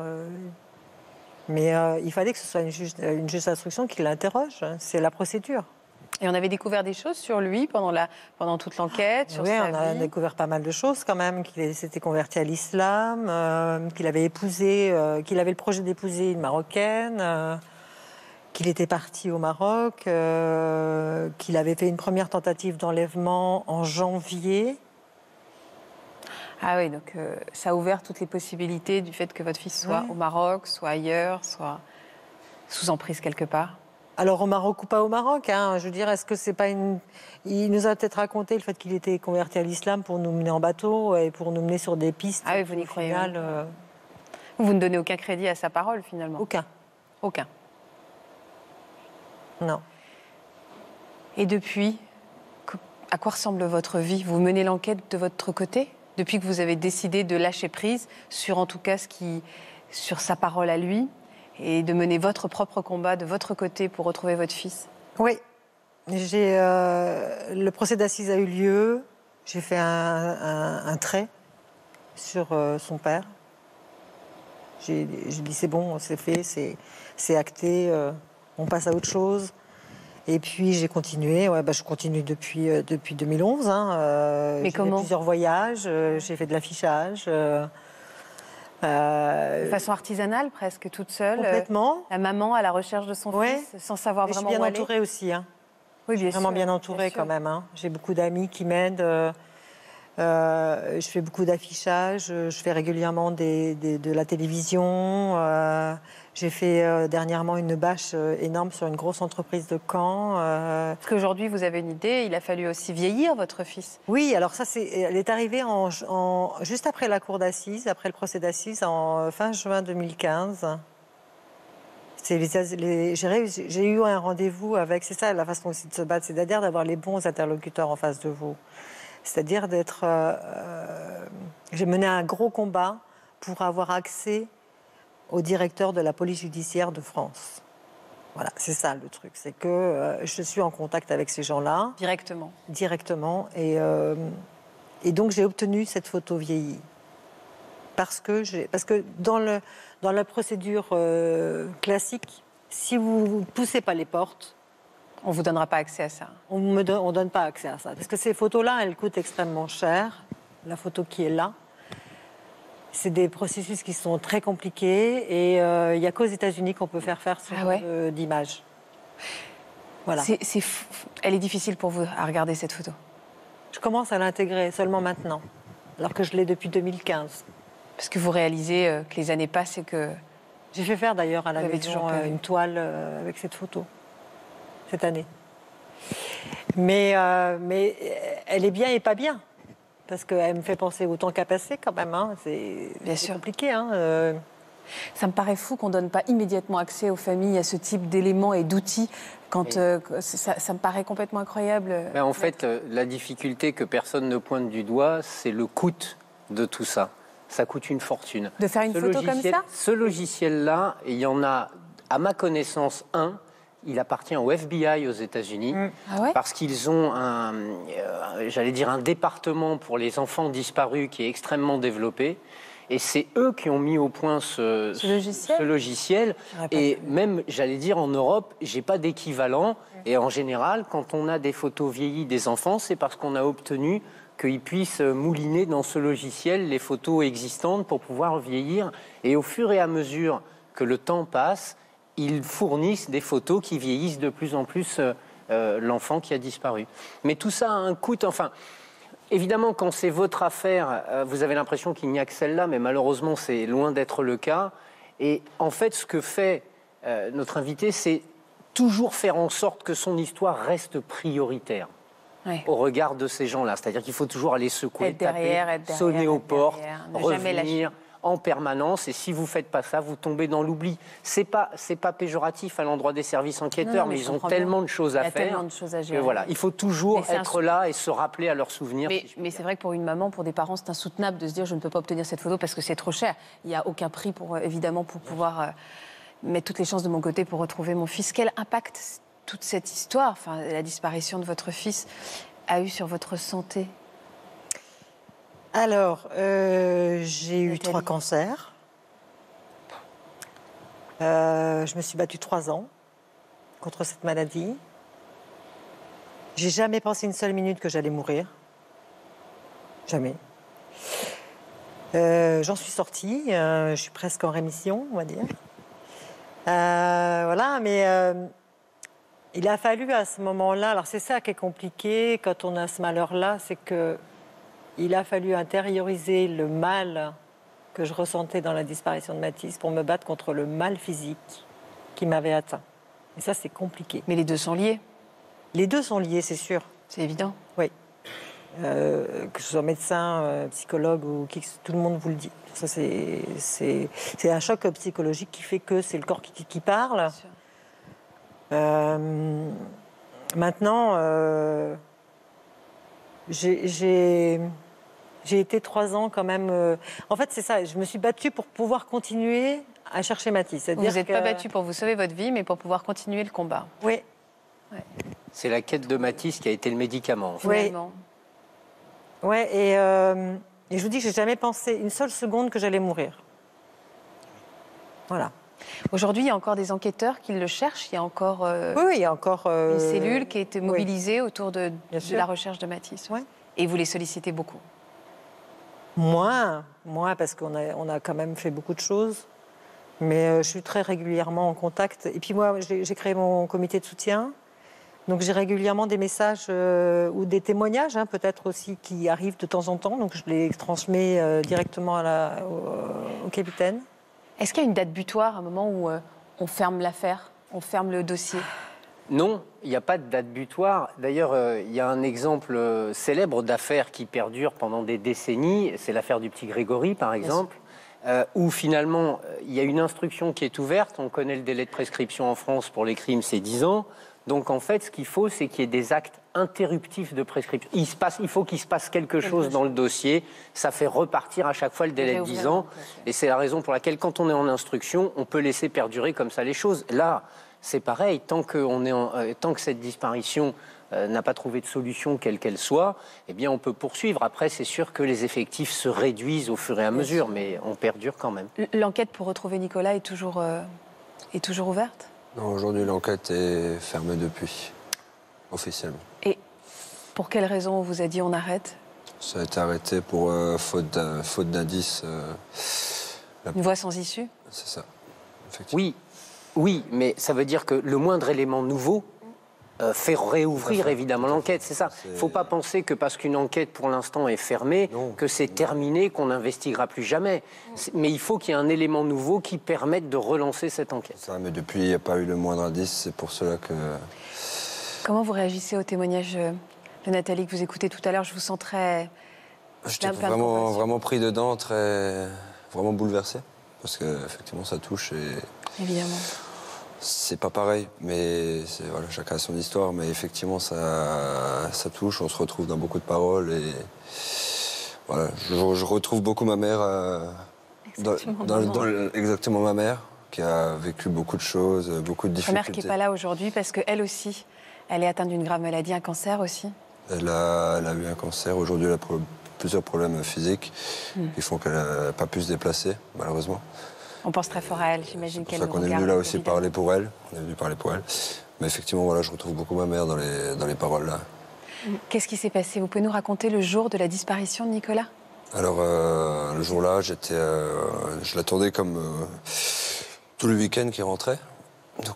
Euh, mais euh, il fallait que ce soit une juge, une juge d'instruction qui l'interroge. C'est la procédure. Et on avait découvert des choses sur lui pendant, la, pendant toute l'enquête, Oui, on a vie. découvert pas mal de choses quand même. Qu'il s'était converti à l'islam, euh, qu'il avait épousé, euh, qu'il avait le projet d'épouser une marocaine, euh, qu'il était parti au Maroc, euh, qu'il avait fait une première tentative d'enlèvement en janvier. Ah oui, donc euh, ça a ouvert toutes les possibilités du fait que votre fils soit Ouais. au Maroc, soit ailleurs, soit sous emprise quelque part. Alors au Maroc ou pas au Maroc, hein, je veux dire, est-ce que c'est pas une... Il nous a peut-être raconté le fait qu'il était converti à l'islam pour nous mener en bateau et pour nous mener sur des pistes. Ah oui, vous n'y croyez même euh, Vous ne donnez aucun crédit à sa parole finalement aucun. Aucun. Non. Et depuis, à quoi ressemble votre vie? Vous menez l'enquête de votre côté? Depuis que vous avez décidé de lâcher prise sur en tout cas ce qui, sur sa parole à lui et de mener votre propre combat de votre côté pour retrouver votre fils? Oui. J'ai, euh, le procès d'assises a eu lieu. J'ai fait un, trait sur euh, son père. J'ai j'ai dit c'est bon, c'est fait, c'est c'est acté, euh, on passe à autre chose. Et puis j'ai continué, ouais, bah, je continue depuis, euh, depuis 2011. hein, euh, Mais j'ai comment fait plusieurs voyages, euh, j'ai fait de l'affichage. euh, De façon artisanale presque, toute seule complètement. La maman à la recherche de son Ouais. fils sans savoir Mais je suis vraiment bien où aller entourée aussi. Hein. Oui, bien Vraiment sûr, bien entourée quand même. hein. J'ai beaucoup d'amis qui m'aident. Euh, Euh, je fais beaucoup d'affichage, je fais régulièrement des- des- de la télévision. euh, j'ai fait euh, dernièrement une bâche euh, énorme sur une grosse entreprise de Caen. euh, Parce qu'aujourd'hui, vous avez une idée, il a fallu aussi vieillir votre fils. Oui, alors ça, c'est, elle est arrivée en, en- juste après la cour d'assises, après le procès d'assises, en euh, fin juin 2015. C'est les- les- j'ai, réussi- j'ai eu un rendez-vous avec, c'est ça la façon aussi de se battre, c'est-à-dire d'avoir les bons interlocuteurs en face de vous. C'est-à-dire d'être. euh, euh, j'ai mené un gros combat pour avoir accès au directeur de la police judiciaire de France. Voilà, c'est ça le truc, c'est que euh, je suis en contact avec ces gens-là Directement. directement. Et, euh, et donc j'ai obtenu cette photo vieillie. Parce que, parce que dans, le, dans la procédure euh, classique, si vous ne poussez pas les portes, On ne vous donnera pas accès à ça. on ne donne, on donne pas accès à ça. Parce que ces photos-là, elles coûtent extrêmement cher. La photo qui est là. C'est des processus qui sont très compliqués et euh, il n'y a qu'aux États-Unis qu'on peut faire faire ce Ah genre ouais d'image. Voilà. Elle est difficile pour vous à regarder cette photo. Je commence à l'intégrer seulement maintenant, alors que je l'ai depuis 2015. Parce que vous réalisez euh, que les années passent et que. J'ai fait faire d'ailleurs à la maison euh, une toile euh, avec cette photo, cette année. Mais, euh, mais euh, elle est bien et pas bien, parce qu'elle me fait penser au temps qu'a passé quand même. hein. C'est Bien c'est sûr. compliqué. Hein. euh. Ça me paraît fou qu'on ne donne pas immédiatement accès aux familles à ce type d'éléments et d'outils. Quand euh, ça, ça me paraît complètement incroyable. Ben, en fait, euh, la difficulté que personne ne pointe du doigt, c'est le coût de tout ça. Ça coûte une fortune. De faire une Ce photo comme ça? Ce logiciel-là, il y en a, à ma connaissance, un. Il appartient au FBI aux États-Unis. Ah ouais Parce qu'ils ont un, euh, j'allais dire, un département pour les enfants disparus qui est extrêmement développé. Et c'est eux qui ont mis au point ce, Ce logiciel ce Et même, j'allais dire, en Europe, j'ai pas d'équivalent. Et en général, quand on a des photos vieillies des enfants, c'est parce qu'on a obtenu qu'ils puissent mouliner dans ce logiciel les photos existantes pour pouvoir vieillir. Et au fur et à mesure que le temps passe, ils fournissent des photos qui vieillissent de plus en plus euh, euh, l'enfant qui a disparu. Mais tout ça a un coût. Enfin, évidemment, quand c'est votre affaire, euh, vous avez l'impression qu'il n'y a que celle-là, mais malheureusement, c'est loin d'être le cas. Et en fait, ce que fait euh, notre invité, c'est toujours faire en sorte que son histoire reste prioritaire au regard de ces gens-là. C'est-à-dire qu'il faut toujours aller secouer, derrière, taper, derrière, sonner aux portes, revenir en permanence. Et si vous faites pas ça, vous tombez dans l'oubli. C'est pas c'est pas péjoratif à l'endroit des services enquêteurs, Non, non, mais ils ont tellement bien. de choses Il y à a faire. tellement de choses à gérer. voilà, il faut toujours être là et se rappeler à leurs souvenirs. Mais, si c'est vrai que pour une maman, pour des parents, c'est insoutenable de se dire je ne peux pas obtenir cette photo parce que c'est trop cher. Il n'y a aucun prix pour euh, évidemment pour pouvoir euh, mettre toutes les chances de mon côté pour retrouver mon fils. Quel impact toute cette histoire, enfin la disparition de votre fils, a eu sur votre santé? Alors, euh, j'ai eu trois cancers. Euh, je me suis battue trois ans contre cette maladie. J'ai jamais pensé une seule minute que j'allais mourir. Jamais. Euh, J'en suis sortie. je suis presque en rémission, on va dire. Voilà, mais il a fallu à ce moment-là. Alors c'est ça qui est compliqué quand on a ce malheur-là, c'est que il a fallu intérioriser le mal que je ressentais dans la disparition de Mathis pour me battre contre le mal physique qui m'avait atteint. Et ça, c'est compliqué. Mais les deux sont liés, Les deux sont liés, c'est sûr. c'est évident. Oui. Euh, que ce soit médecin, euh, psychologue ou qui, tout le monde vous le dit. Ça, c'est, un choc psychologique qui fait que c'est le corps qui, qui parle. sûr. Euh, maintenant, j'ai, j'ai, été trois ans quand même. euh, en fait, c'est ça. Je me suis battue pour pouvoir continuer à chercher Mathis. Vous n'êtes que- pas battu pour vous sauver votre vie, mais pour pouvoir continuer le combat. Oui, C'est la quête de Matisse qui a été le médicament. en fait. Oui. Finalement. ouais. Et, euh, et je vous dis que j'ai jamais pensé une seule seconde que j'allais mourir. Voilà. Aujourd'hui, il y a encore des enquêteurs qui le cherchent. Il y a encore euh, Oui, oui, il y a encore euh, une cellule qui a été oui. mobilisée autour de, la recherche de Matisse. Ouais. Et vous les sollicitez beaucoup. Moins, moins parce qu'on a, on a quand même fait beaucoup de choses. Mais euh, je suis très régulièrement en contact. Et puis moi, j'ai j'ai créé mon comité de soutien Donc j'ai régulièrement des messages euh, ou des témoignages, hein, peut-être aussi, qui arrivent de temps en temps. Donc je les transmets euh, directement à la, au, au capitaine. Est-ce qu'il y a une date butoir, un moment où euh, on ferme l'affaire, on ferme le dossier? Non, il n'y a pas de date butoir. D'ailleurs, euh, il y a un exemple euh, célèbre d'affaire qui perdure pendant des décennies. C'est l'affaire du petit Grégory, par exemple, euh, où finalement, il y a une instruction qui est ouverte. On connaît le délai de prescription en France pour les crimes, c'est 10 ans. Donc en fait, ce qu'il faut, c'est qu'il y ait des actes interruptifs de prescription. Il, se passe, il faut qu'il se passe quelque chose dans le dossier. Ça fait repartir à chaque fois le délai de 10 réouvrir ans. Et c'est la raison pour laquelle, quand on est en instruction, on peut laisser perdurer comme ça les choses. Là, c'est pareil. Tant, que on est en- euh, tant que cette disparition euh, n'a pas trouvé de solution, quelle qu'elle soit, eh bien, on peut poursuivre. Après, c'est sûr que les effectifs se réduisent au fur et à mesure, mais on perdure quand même. L'enquête pour retrouver Nicolas est toujours, euh, est toujours ouverte? Non, aujourd'hui, l'enquête est fermée depuis, officiellement. Et pour quelle raison on vous a dit on arrête? Ça a été arrêté pour euh, faute d'un- faute d'indice. euh, Une voie sans issue? C'est ça. Effectivement. Oui, oui, mais ça veut dire que le moindre élément nouveau euh, fait réouvrir évidemment l'enquête, c'est ça. Il ne faut pas penser que parce qu'une enquête pour l'instant est fermée, Non. que c'est terminé, qu'on n'investiguera plus jamais. C'est- Mais il faut qu'il y ait un élément nouveau qui permette de relancer cette enquête. Ça, mais depuis, il n'y a pas eu le moindre indice. C'est pour cela que. Comment vous réagissez au témoignage de Nathalie que vous écoutez tout à l'heure? Je vous sens très. J'étais vraiment, vraiment pris dedans, très, vraiment bouleversé. Parce que, effectivement, ça touche et Évidemment. C'est pas pareil. Mais voilà, chacun a son histoire. Mais effectivement, ça, ça touche. On se retrouve dans beaucoup de paroles. Et voilà, je, je retrouve beaucoup ma mère. euh, dans- Exactement, dans- exactement ma mère, qui a vécu beaucoup de choses, beaucoup de difficultés. mère qui n'est pas là aujourd'hui parce qu'elle aussi, elle est atteinte d'une grave maladie, un cancer aussi. Elle a, elle a eu un cancer. Aujourd'hui, elle a pro- plusieurs problèmes physiques Hmm. qui font qu'elle n'a pas pu se déplacer, malheureusement. On pense très fort à elle, j'imagine C'est pour qu'elle ça nous qu'on est venu là aussi évidemment. parler pour elle. On est venu parler pour elle. Mais effectivement, voilà, je retrouve beaucoup ma mère dans les, dans les paroles là. Qu'est-ce qui s'est passé? Vous pouvez nous raconter le jour de la disparition de Nicolas? Alors, euh, le jour-là, j'étais, euh, je l'attendais comme euh, tout le week-end qui rentrait.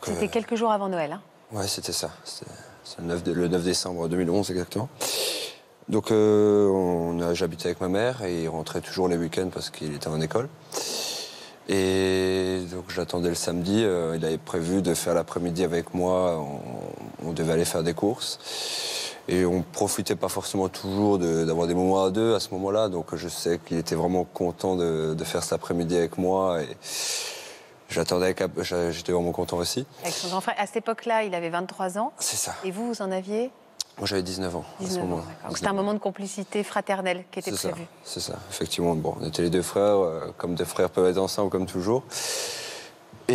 C'était quelques jours avant Noël. hein. Ouais, c'était ça. C'était c'est le 9, dé- le 9 décembre 2011 exactement. Donc euh, j'habitais avec ma mère et il rentrait toujours les week-ends parce qu'il était en école. Et donc j'attendais le samedi. euh, il avait prévu de faire l'après-midi avec moi. On, on devait aller faire des courses. Et on profitait pas forcément toujours de- d'avoir des moments à deux à ce moment-là. Donc je sais qu'il était vraiment content de, de faire cet après-midi avec moi. Et j'attendais j'étais vraiment content aussi. Avec son grand frère. À cette époque-là, il avait 23 ans. C'est ça. Et vous, vous en aviez Moi j'avais 19 ans à ce 19 ans. moment-là. Donc c'était un moment de complicité fraternelle qui était prévu. c'est ça. Effectivement, bon, on était les deux frères, euh, comme deux frères peuvent être ensemble, comme toujours. Et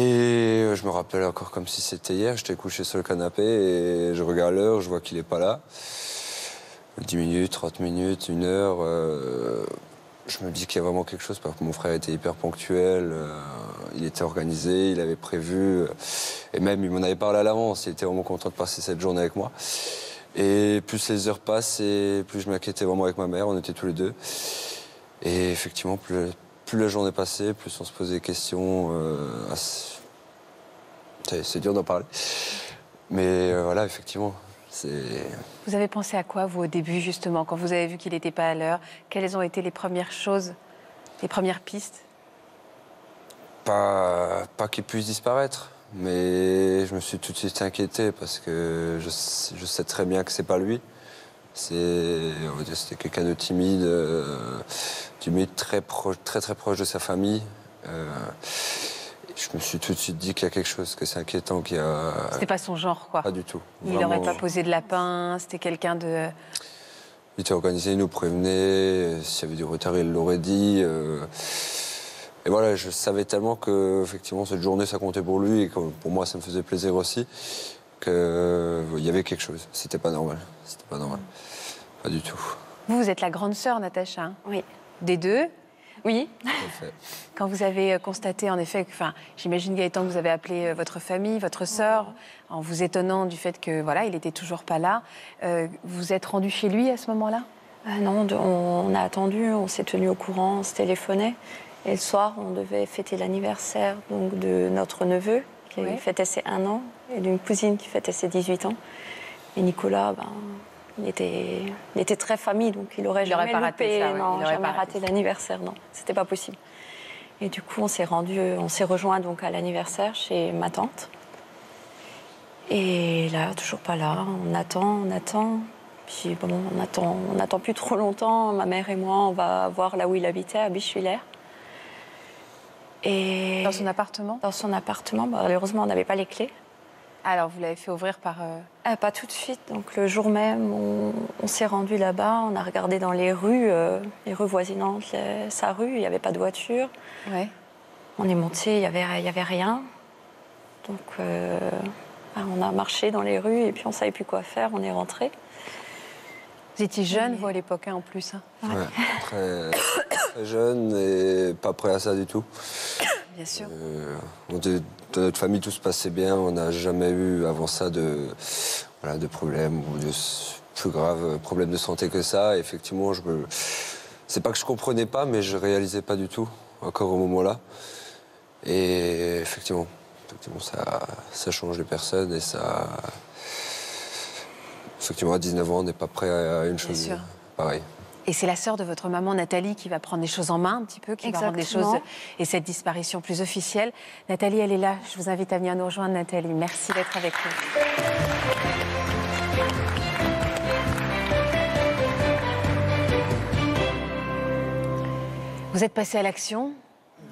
euh, je me rappelle encore comme si c'était hier, j'étais couché sur le canapé et je regarde l'heure, je vois qu'il n'est pas là. 10 minutes, 30 minutes, une heure. euh, je me dis qu'il y a vraiment quelque chose parce que mon frère était hyper ponctuel, euh, il était organisé, il avait prévu. et même, il m'en avait parlé à l'avance, il était vraiment content de passer cette journée avec moi. Et plus les heures passent et plus je m'inquiétais vraiment avec ma mère, on était tous les deux. Et effectivement, plus, plus la journée passait, plus on se posait des questions. euh, assez- c'est- C'est dur d'en parler. Mais euh, voilà, effectivement, c'est. Vous avez pensé à quoi, vous, au début, justement, quand vous avez vu qu'il n'était pas à l'heure? Quelles ont été les premières choses, les premières pistes? Pas, pas qu'il puisse disparaître, mais je me suis tout de suite inquiété parce que je, sais- je sais très bien que c'est pas lui. C'est, c'était quelqu'un de timide, euh, timide, très proche, très très proche de sa famille. Euh, je me suis tout de suite dit qu'il y a quelque chose, que c'est inquiétant, qu'il y a C'était pas son genre, quoi. pas du tout. Il n'aurait pas posé de lapin, c'était quelqu'un de... Il était organisé, il nous prévenait. S'il y avait du retard, il l'aurait dit. euh, Et voilà, je savais tellement que effectivement cette journée, ça comptait pour lui et que pour moi, ça me faisait plaisir aussi. Qu'il y avait quelque chose. C'était pas normal. C'était pas normal. Pas du tout. Vous, vous êtes la grande sœur, Natacha, hein, Oui. des deux? Oui? Quand vous avez euh, constaté, en effet, que- enfin, j'imagine Gaëtan que vous avez appelé euh, votre famille, votre sœur, en vous étonnant du fait que voilà, il était toujours pas là. Euh, vous êtes rendu chez lui à ce moment-là? Euh, non, on, on a attendu, on s'est tenu au courant, on se téléphonait. Et le soir, on devait fêter l'anniversaire donc de notre neveu qui Ouais. fêtait ses un an et d'une cousine qui fêtait ses 18 ans. Et Nicolas, ben, il, était, il était très famille, donc il aurait Il jamais pas raté loupé, ça, ouais. non, Il jamais pas raté raté l'anniversaire, non, c'était pas possible. Et du coup, on s'est rendu, on s'est rejoint donc à l'anniversaire chez ma tante. Et là, toujours pas là. On attend, on attend. Puis bon, on attend, on n'attend plus trop longtemps. Ma mère et moi, on va voir là où il habitait, à Bichevillers. Et Dans son appartement? Dans son appartement, bah, malheureusement, on n'avait pas les clés. Alors, vous l'avez fait ouvrir par. euh, Ah, pas tout de suite. Donc le jour même, on, on s'est rendu là-bas. On a regardé dans les rues, euh, les rues voisinantes, les- sa rue. Il n'y avait pas de voiture. Ouais. On est monté, il n'y avait, il y avait rien. Donc euh, ah, on a marché dans les rues et puis on ne savait plus quoi faire. On est rentré. Vous étiez jeune, vous, à l'époque, hein, en plus. hein. Ouais, très, très jeune et pas prêt à ça du tout. Bien sûr. Euh, on était- dans notre famille, tout se passait bien. On n'a jamais eu avant ça de, voilà, de problèmes ou de plus graves problèmes de santé que ça. Et effectivement, je me... c'est pas que je comprenais pas, mais je réalisais pas du tout encore au moment-là. Et effectivement, effectivement ça, ça change les personnes et ça. Effectivement, à 19 ans, on n'est pas prêt à une chose sûr. pareille. Et c'est la sœur de votre maman, Nathalie, qui va prendre les choses en main un petit peu, qui va rendre les choses et cette disparition plus officielle. Nathalie, elle est là. Je vous invite à venir nous rejoindre, Nathalie. Merci d'être avec nous. Vous êtes passée à l'action,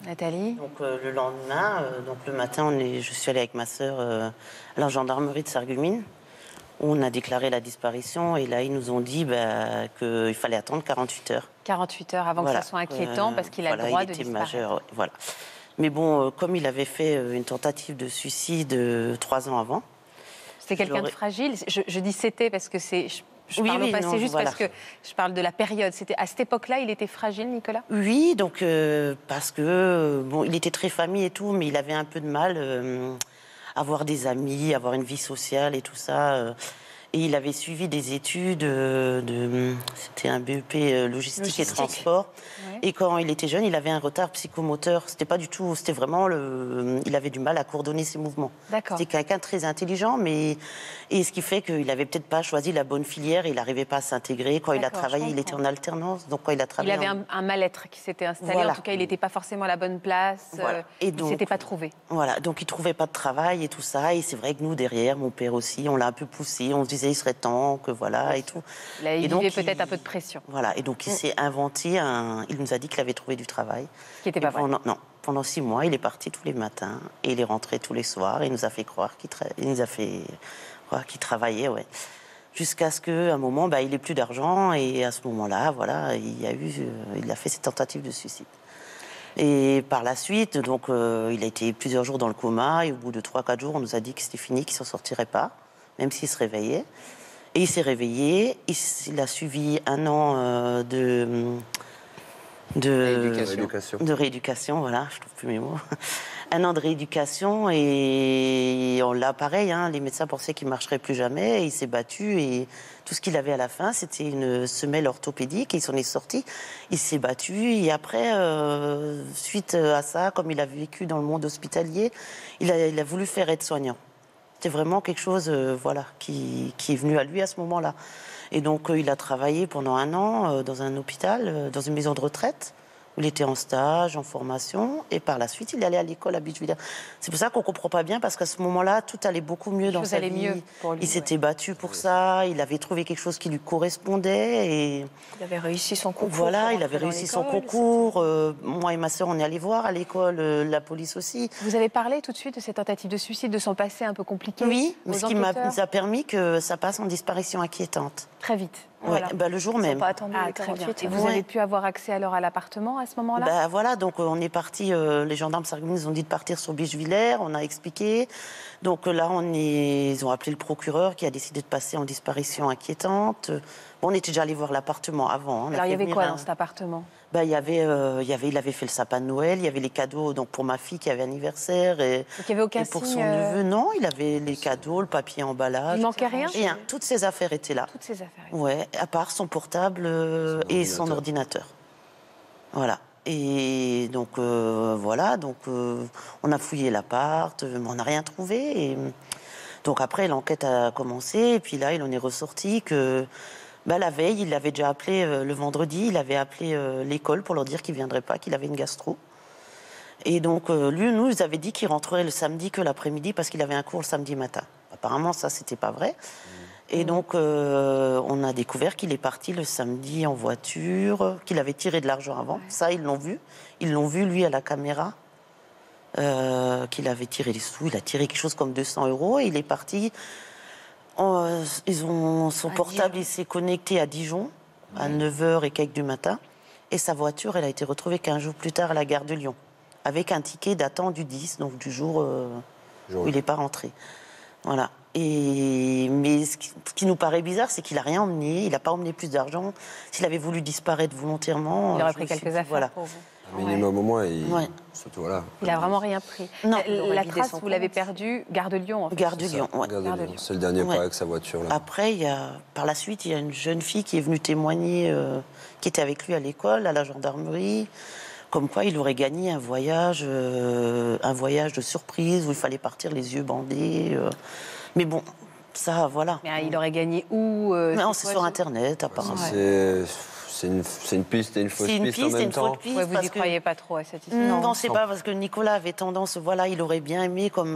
Nathalie? Donc euh, le lendemain, euh, donc le matin, on est, je suis allée avec ma sœur euh, à la gendarmerie de Sarreguemines. On a déclaré la disparition et là ils nous ont dit bah, qu'il fallait attendre 48 heures. 48 heures avant Voilà. que ça soit inquiétant, parce qu'il a voilà, le droit il de était disparaître. majeur, voilà. Mais bon, euh, comme il avait fait euh, une tentative de suicide euh, trois ans avant, C'était quelqu'un de fragile. Je, je dis c'était parce que c'est. Je, je Oui, parle oui, au passé non, juste voilà. parce que je parle de la période. C'était à cette époque-là, il était fragile, Nicolas? Oui, donc euh, parce que bon, il était très famille et tout, mais il avait un peu de mal euh, avoir des amis, avoir une vie sociale et tout ça. Et il avait suivi des études euh, de, c'était un BEP euh, logistique, et transport. Ouais. Et quand il était jeune, il avait un retard psychomoteur. C'était pas du tout, c'était vraiment le, il avait du mal à coordonner ses mouvements. C'était quelqu'un très intelligent, mais et ce qui fait qu'il avait peut-être pas choisi la bonne filière. Il n'arrivait pas à s'intégrer. Quand il a travaillé, il était en alternance. Donc quand il a Il travaillé, avait en- un, un mal-être qui s'était installé. Voilà. En tout cas, il n'était pas forcément à la bonne place. Voilà. euh, Et il s'était pas trouvé. Voilà, donc il trouvait pas de travail et tout ça. Et c'est vrai que nous, derrière, mon père aussi, on l'a un peu poussé. On se disait, il serait temps que voilà et tout. Là, il Et donc, peut-être un peu de pression, Voilà, et donc il s'est inventé un. Il nous a dit qu'il avait trouvé du travail. qui n'était pas vrai. pendant, Non, pendant six mois, il est parti tous les matins et il est rentré tous les soirs. Et il nous a fait croire qu'il tra- il nous a fait croire qu'il travaillait, ouais. Jusqu'à ce qu'à un moment, bah, il ait plus d'argent et à ce moment-là, voilà, il y a eu, euh, il a fait ses tentatives de suicide. Et par la suite, donc, euh, il a été plusieurs jours dans le coma et au bout de trois, quatre jours, on nous a dit que c'était fini, qu'il s'en sortirait pas, même s'il se réveillait. Et il s'est réveillé. Il, a suivi un an euh, de de Rééducation. De rééducation, voilà, je trouve plus mes mots. Un an de rééducation et on l'a pareil, hein, les médecins pensaient qu'il marcherait plus jamais, et il s'est battu et tout ce qu'il avait à la fin, c'était une semelle orthopédique et il s'en est sorti. Il s'est battu et après, euh, suite à ça, comme il a vécu dans le monde hospitalier, il a, il a voulu faire aide-soignant. C'était vraiment quelque chose, euh, voilà, qui, est venu à lui à ce moment-là. Et donc, euh, il a travaillé pendant un an euh, dans un hôpital, dans une maison de retraite, il était en stage, en formation, et par la suite, il allait à l'école à Beachville. C'est pour ça qu'on comprend pas bien, parce qu'à ce moment-là, tout allait beaucoup mieux dans sa vie. mieux pour lui, il s'était battu pour ça, il avait trouvé quelque chose qui lui correspondait, et Il avait réussi son concours. voilà, il avait réussi son concours. euh, moi et ma sœur, on est allés voir à l'école, euh, la police aussi. Vous avez parlé tout de suite de cette tentative de suicide, de son passé un peu compliqué Oui, mais ce qui nous a permis que ça passe en disparition inquiétante. Très vite. Ouais, bah, le jour Ils même. pas attendu Ah, très bien. 48 Et heures. vous Ouais. avez pu avoir accès alors à l'appartement à ce moment-là? Bah, voilà, donc euh, on est parti, euh, les gendarmes nous ont dit de partir sur Bichevillers, on a expliqué. Donc euh, là, on est, ils ont appelé le procureur qui a décidé de passer en disparition inquiétante. Bon, on était déjà allé voir l'appartement avant. hein, Alors, il y avait quoi un- dans cet appartement? Bah, il y avait, euh, il y avait, il avait fait le sapin de Noël, il y avait les cadeaux donc pour ma fille qui avait anniversaire et, Donc, il n'y avait aucun et pour signe, son euh, neveu. Non, il avait les cadeaux, le papier emballage. Il manquait rien Rien, toutes ses affaires étaient là. Toutes ces affaires. Ouais, à part son portable euh, Son et son ordinateur. Voilà. Et donc euh, voilà, donc euh, on a fouillé l'appart, euh, mais on n'a rien trouvé. Et, Donc après, l'enquête a commencé, et puis là, il en est ressorti que bah, la veille, il avait déjà appelé euh, le vendredi, il avait appelé euh, l'école pour leur dire qu'il viendrait pas, qu'il avait une gastro. Et donc, euh, lui, nous, il avait dit qu'il rentrerait le samedi que l'après-midi parce qu'il avait un cours le samedi matin. Apparemment, ça, c'était pas vrai. Et donc, euh, on a découvert qu'il est parti le samedi en voiture, qu'il avait tiré de l'argent avant. Ça, ils l'ont vu. Ils l'ont vu, lui, à la caméra, euh, qu'il avait tiré les sous. Il a tiré quelque chose comme 200 euros et il est parti. Euh, ils ont, son portable, il s'est connecté à Dijon à 9h et quelques du matin. Et sa voiture, elle a été retrouvée 15 jours plus tard à la gare de Lyon, avec un ticket datant du 10, donc du jour euh, où il n'est pas rentré. Voilà. Et, mais ce qui, ce qui nous paraît bizarre, c'est qu'il n'a rien emmené, il n'a pas emmené plus d'argent. S'il avait voulu disparaître volontairement, Il aurait pris suis quelques dit, affaires Voilà. pour vous. Un minimum au moins. Et Ouais. Surtout, voilà. Il a vraiment rien pris. Non, La- trace, vous l'avez perdue, Gare de Lyon. En fait. Gare de. Lyon. ouais. Regarde, Gare de Lyon. Lyon. C'est le dernier Ouais. pas avec sa voiture. Là. Après, il y a, par la suite, il y a une jeune fille qui est venue témoigner, euh, qui était avec lui à l'école, à la gendarmerie, comme quoi il aurait gagné un voyage, euh, un voyage de surprise où il fallait partir les yeux bandés. euh. Mais bon, ça, voilà. Mais, euh, il aurait gagné où euh, Non, c'est sur Internet, apparemment. C'est c'est une, c'est une piste et une fausse une piste, piste en même temps. fausse piste. Ouais, vous n'y que- croyez pas trop à cette histoire Non, c'est pas parce que Nicolas avait tendance, voilà, il aurait bien aimé, comme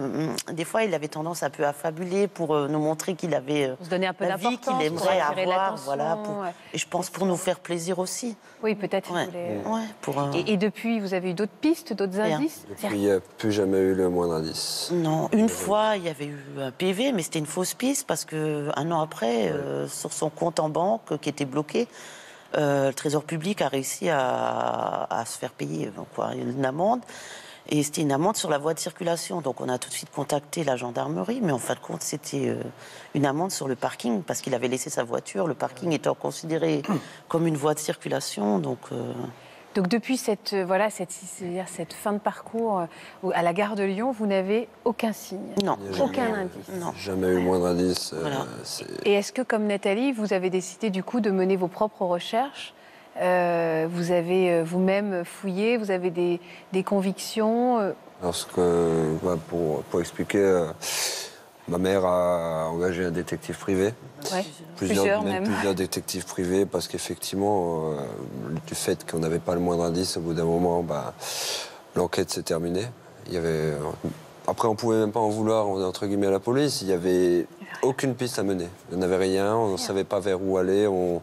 hum, des fois, il avait tendance un peu à fabuler pour euh, nous montrer qu'il avait euh, Pour se donner un peu la vie qu'il aimerait avoir, voilà, pour- ouais. et je pense pour nous faire plaisir aussi. Oui, peut-être. il Ouais, voulait- ouais, pour euh, Et, et depuis, vous avez eu d'autres pistes, d'autres Rien. indices Depuis, il n'y a plus jamais eu le moindre indice. Non, une fois, il y avait eu un PV, mais c'était une fausse piste parce que un an après, euh, sur son compte en banque qui était bloqué, euh, le Trésor public a réussi à, se faire payer une amende. Et c'était une amende sur la voie de circulation. Donc on a tout de suite contacté la gendarmerie, mais en fin de compte, c'était euh, une amende sur le parking parce qu'il avait laissé sa voiture, le parking étant considéré comme une voie de circulation. Donc. euh, Donc depuis cette, euh, voilà, cette, c'est-à-dire cette fin de parcours euh, à la gare de Lyon, vous n'avez aucun signe, non. Aucun jamais- indice. Non. Jamais eu le moindre indice. euh, Voilà. c'est- Et est-ce que, comme Nathalie, vous avez décidé du coup de mener vos propres recherches Euh, Vous avez vous-même fouillé, vous avez des, des convictions euh, Parce que, bah, pour, pour expliquer, euh, ma mère a engagé un détective privé. ouais. Plusieurs, même. plusieurs détectives privés, parce qu'effectivement, euh, du fait qu'on n'avait pas le moindre indice, au bout d'un moment, bah, l'enquête s'est terminée. Il y avait, après, on pouvait même pas en vouloir, entre guillemets, à la police. Il n'y avait aucune piste à mener. Il n'y en avait rien, on ne savait pas vers où aller, on,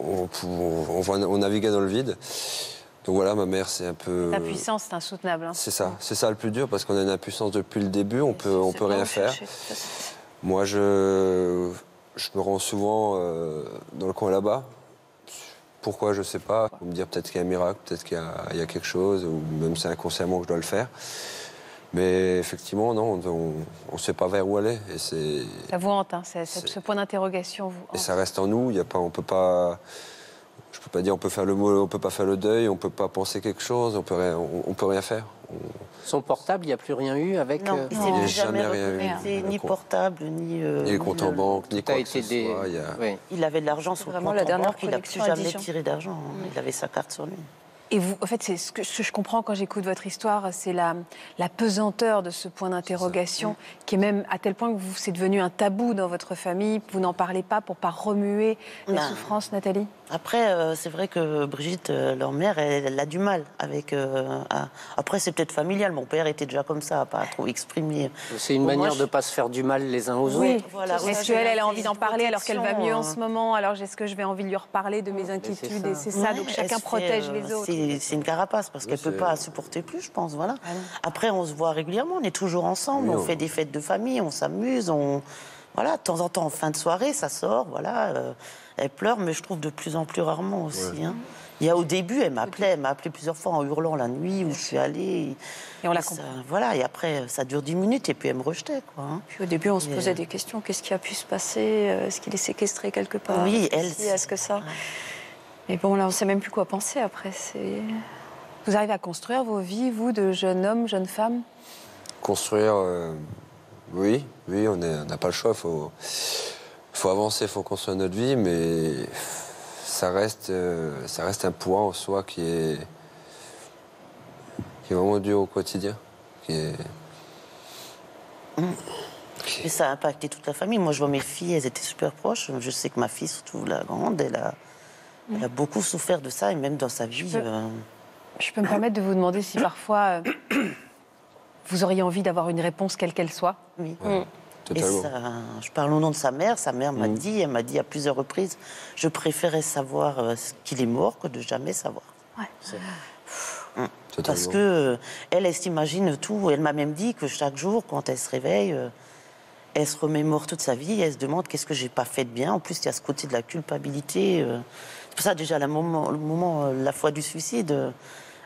on, on- on- on naviguait dans le vide. Donc voilà, ma mère, c'est un peu... La puissance, c'est insoutenable. hein. C'est ça, c'est ça le plus dur, parce qu'on a une impuissance depuis le début, on peut, on peut rien faire. Moi, je, je me rends souvent euh, dans le coin là-bas. Pourquoi, je sais pas. Pour me dire peut-être qu'il y a un miracle, peut-être qu'il y, a- il y a quelque chose, ou même c'est inconsciemment que je dois le faire. Mais effectivement, non, on ne sait pas vers où aller. Et, c'est, Ça vous hante, hein, ce point d'interrogation vous et ça reste en nous. Il y a pas, on peut pas. Je peux pas dire on peut faire le mot, on peut pas faire le deuil, on peut pas penser quelque chose, on peut rien, on, on peut rien faire. On- Son portable, il n'y a plus rien eu avec. Non, euh, il Il s'est y a jamais jamais rien eu. ni compte. portable, ni. euh, ni ni en banque, ni quoi que ce des. soit. Il a- oui. Il avait de l'argent sur le vraiment compte la en dernière banque, il n'a plus jamais tiré d'argent. hein. Il avait sa carte sur lui. Et vous, en fait, c'est ce que, je comprends quand j'écoute votre histoire, c'est la, la pesanteur de ce point d'interrogation, qui est même à tel point que vous, c'est devenu un tabou dans votre famille. Vous n'en parlez pas pour pas remuer les Ben, souffrances, Nathalie? Après, euh, c'est vrai que Brigitte, euh, leur mère, elle, elle a du mal avec. euh, à- Après, c'est peut-être familial. Mon père était déjà comme ça, à pas trop exprimer. C'est une Bon, manière moi, de je- ne pas se faire du mal les uns aux Oui, autres. Voilà, Est-ce qu'elle elle a envie d'en parler alors qu'elle va mieux en ce moment? Alors est-ce que je vais envie de lui reparler de mes inquiétudes Et c'est ça, Ouais, donc chacun fait, protège euh, les autres. C'est une carapace parce qu'elle Oui, peut c'est- pas supporter plus, je pense. Voilà. Ah. Après, on se voit régulièrement, on est toujours ensemble, Oui, on- fait des fêtes de famille, on s'amuse, on voilà, de temps en temps en fin de soirée, ça sort, voilà. Elle pleure, mais je trouve de plus en plus rarement aussi. hein. Il y a au début, elle m'appelait, elle m'a appelé plusieurs fois en hurlant la nuit où je suis allée. Et on la ça-. Voilà, et après, ça dure dix minutes et puis elle me rejetait, quoi. hein. Puis au début, on se posait euh, des questions. Qu'est-ce qui a pu se passer? Est-ce qu'il est séquestré quelque part? Oui, elle, Est-ce que ça? ouais. Mais bon, là, on sait même plus quoi penser après. Vous arrivez à construire vos vies, vous, de jeunes hommes, jeunes femmes? Construire, euh, oui, oui, on est- on n'a pas le choix. Il faut, faut avancer, il faut construire notre vie, mais ça reste, euh, ça reste un poids en soi qui est, qui est vraiment dur au quotidien. Qui est, compliqué. Mais ça a impacté toute la famille. Moi, je vois mes filles, elles étaient super proches. Je sais que ma fille, surtout la grande, elle a, elle a beaucoup souffert de ça, et même dans sa vie. peux- euh, Je peux me permettre de vous demander si parfois euh, vous auriez envie d'avoir une réponse quelle qu'elle soit? oui. Et Totalement. ça, je parle au nom de sa mère. Sa mère m'a dit, elle m'a dit à plusieurs reprises, je préférais savoir euh, qu'il est mort que de jamais savoir. Parce Totalement. que euh, elle, elle s'imagine tout. Elle m'a même dit que chaque jour, quand elle se réveille, euh, elle se remémore toute sa vie. Elle se demande qu'est-ce que j'ai pas fait de bien? En plus, il y a ce côté de la culpabilité. C'est pour ça déjà le moment, le moment, la fois du suicide,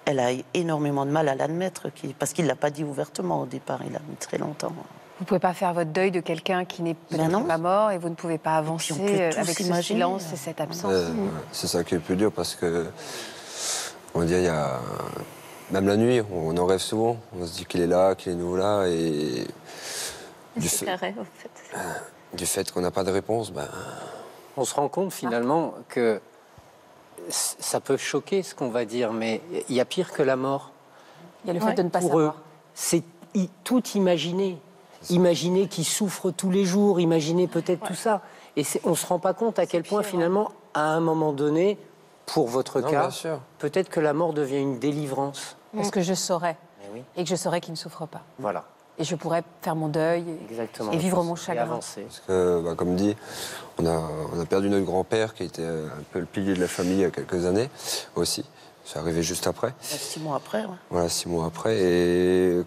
elle a énormément de mal à l'admettre, qu'il- parce qu'il l'a pas dit ouvertement au départ. Il a mis très longtemps. Vous pouvez pas faire votre deuil de quelqu'un qui n'est peut-être Ben pas mort et vous ne pouvez pas avancer euh, avec ce silence et cette absence. Ouais. C'est ça qui est le plus dur parce que, on dire, il y a. Même la nuit, on en rêve souvent. On se dit qu'il est là, qu'il est nouveau là. Et du fait, un rêve, en fait. du fait qu'on n'a pas de réponse, ben, On se rend compte finalement que ça peut choquer ce qu'on va dire, mais il y a pire que la mort. Il y a le fait Ouais. de ne pas Pour savoir. eux, c'est tout imaginer. Imaginer qu'ils souffrent tous les jours, imaginer peut-être tout ça. Et on ne se rend pas compte à quel point finalement, à un moment donné, pour votre Non, cas, peut-être que la mort devient une délivrance. Parce que je saurais oui. et que je saurais qu'il ne souffre pas. Voilà, Et je pourrais faire mon deuil et- exactement. et vivre mon chagrin. avancer. Parce que, bah, comme dit, on a, on a perdu notre grand-père qui était euh, un peu le pilier de la famille il y a quelques années aussi. C'est arrivé juste après. Six mois après, ouais. Voilà, six mois après. Et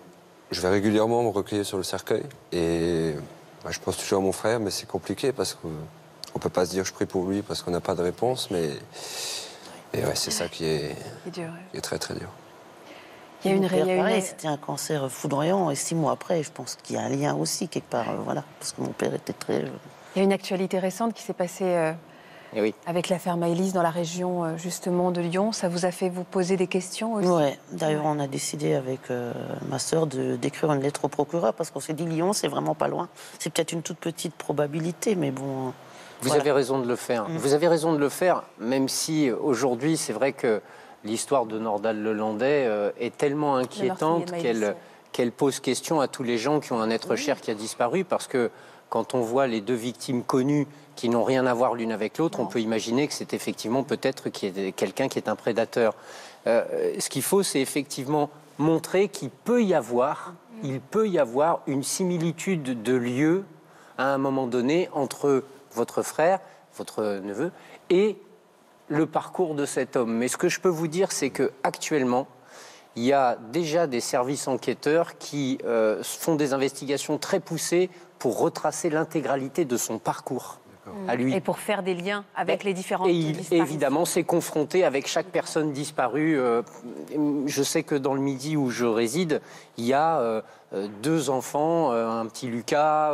je vais régulièrement me recueillir sur le cercueil. Et bah, je pense toujours à mon frère, mais c'est compliqué parce qu'on ne peut pas se dire je prie pour lui parce qu'on n'a pas de réponse. Mais ouais, c'est ça qui est, C'est dur. qui est très très dur. Il y a une, pareil, c'était un cancer foudroyant et six mois après, je pense qu'il y a un lien aussi quelque part, euh, voilà, parce que mon père était très. euh, il y a une actualité récente qui s'est passée euh, Et oui. avec l'affaire Maëlys dans la région euh, justement de Lyon. Ça vous a fait vous poser des questions aussi? Ouais. D'ailleurs, on a décidé avec euh, ma sœur d'écrire une lettre au procureur parce qu'on s'est dit Lyon, c'est vraiment pas loin. C'est peut-être une toute petite probabilité, mais bon. Vous voilà. avez raison de le faire. Mm. Vous avez raison de le faire, même si euh, aujourd'hui, c'est vrai que l'histoire de Nordal Lelandais euh, est tellement inquiétante qu'elle qu'elle pose question à tous les gens qui ont un être cher qui a disparu, parce que quand on voit les deux victimes connues qui n'ont rien à voir l'une avec l'autre, on peut imaginer que c'est effectivement peut-être quelqu'un qui est un prédateur. Euh, ce qu'il faut, c'est effectivement montrer qu'il peut y avoir, il peut y avoir une similitude de lieu à un moment donné entre votre frère, votre neveu, et le parcours de cet homme. Mais ce que je peux vous dire, c'est que actuellement, il y a déjà des services enquêteurs qui euh, font des investigations très poussées pour retracer l'intégralité de son parcours à lui. Et pour faire des liens avec les différentes Et il, évidemment, s'est confronté avec chaque personne disparue. Euh, Je sais que dans le Midi où je réside, il y a euh, deux enfants, euh, un petit Lucas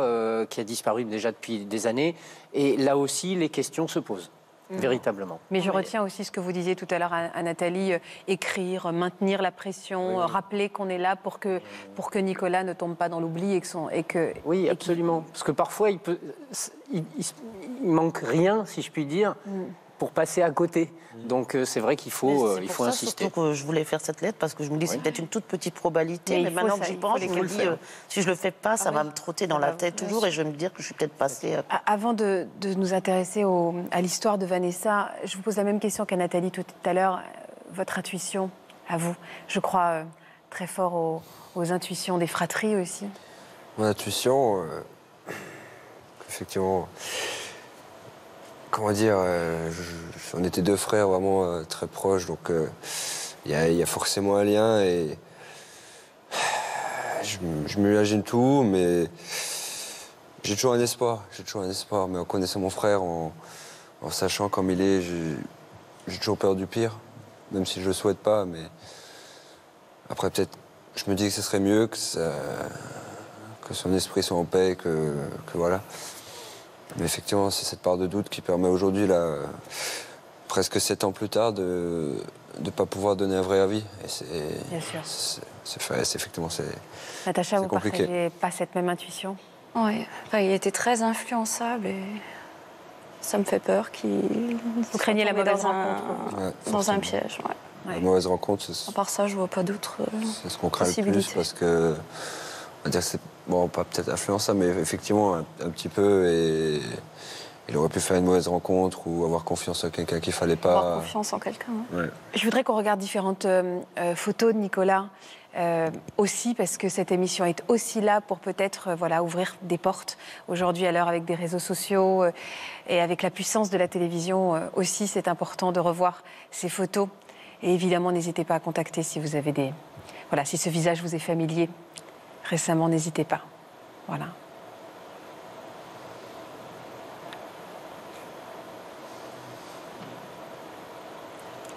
qui a disparu déjà depuis des années. Et là aussi, les questions se posent, véritablement. Mais je retiens aussi ce que vous disiez tout à l'heure à, à Nathalie, euh, écrire, euh, maintenir la pression, euh, rappeler qu'on est là pour que, pour que Nicolas ne tombe pas dans l'oubli et que son... Et que, Oui, absolument. Parce que parfois, il, peut, il, il- il manque rien, si je puis dire, pour passer à côté. Donc euh, c'est vrai qu'il faut, euh, c'est il pour faut ça insister. surtout que je voulais faire cette lettre parce que je me dis c'est peut-être une toute petite probabilité, Mais maintenant ça, que j'y pense, je me le dis euh, si je le fais pas, ça Ah va oui. me trotter dans Ah la bah, tête toujours et je vais me dire que je suis peut-être passée. euh, A- Avant de, de nous intéresser au- à l'histoire de Vanessa, je vous pose la même question qu'à Nathalie tout à l'heure. Votre intuition, à vous Je crois euh, très fort aux, aux intuitions des fratries aussi. Mon intuition, euh, effectivement, comment dire, euh, on était deux frères vraiment euh, très proches, donc euh, il y, a- forcément un lien et je, m'imagine tout, mais j'ai toujours un espoir, j'ai toujours un espoir, mais en connaissant mon frère, en, sachant comme il est, j'ai toujours peur du pire, même si je le souhaite pas, mais après peut-être, je me dis que ce serait mieux que ça que son esprit soit en paix, que, que voilà. Mais effectivement, c'est cette part de doute qui permet aujourd'hui, là, presque sept ans plus tard, de ne pas pouvoir donner un vrai avis. Et c'est, Bien sûr. c'est, c'est fait- c'est effectivement, c'est, Natacha, C'est vous partagez pas cette même intuition? Oui, enfin, il était très influençable et ça me fait peur qu'il. Vous craignez la mauvaise dans un- rencontre ouais, Dans forcément. un piège, ouais. La mauvaise rencontre, c'est, À part ça, je vois pas d'autres. euh, c'est ce qu'on craint le plus parce que on va dire que c'est bon, pas peut-être influençable, mais effectivement un, un petit peu. Et il aurait pu faire une mauvaise rencontre ou avoir confiance en quelqu'un qu'il fallait pas. Avoir confiance en quelqu'un. hein. Ouais. Je voudrais qu'on regarde différentes euh, euh, photos de Nicolas euh, aussi parce que cette émission est aussi là pour peut-être euh, voilà ouvrir des portes aujourd'hui à l'heure avec des réseaux sociaux et avec la puissance de la télévision aussi c'est important de revoir ces photos et évidemment n'hésitez pas à contacter si vous avez des voilà si ce visage vous est familier récemment n'hésitez pas voilà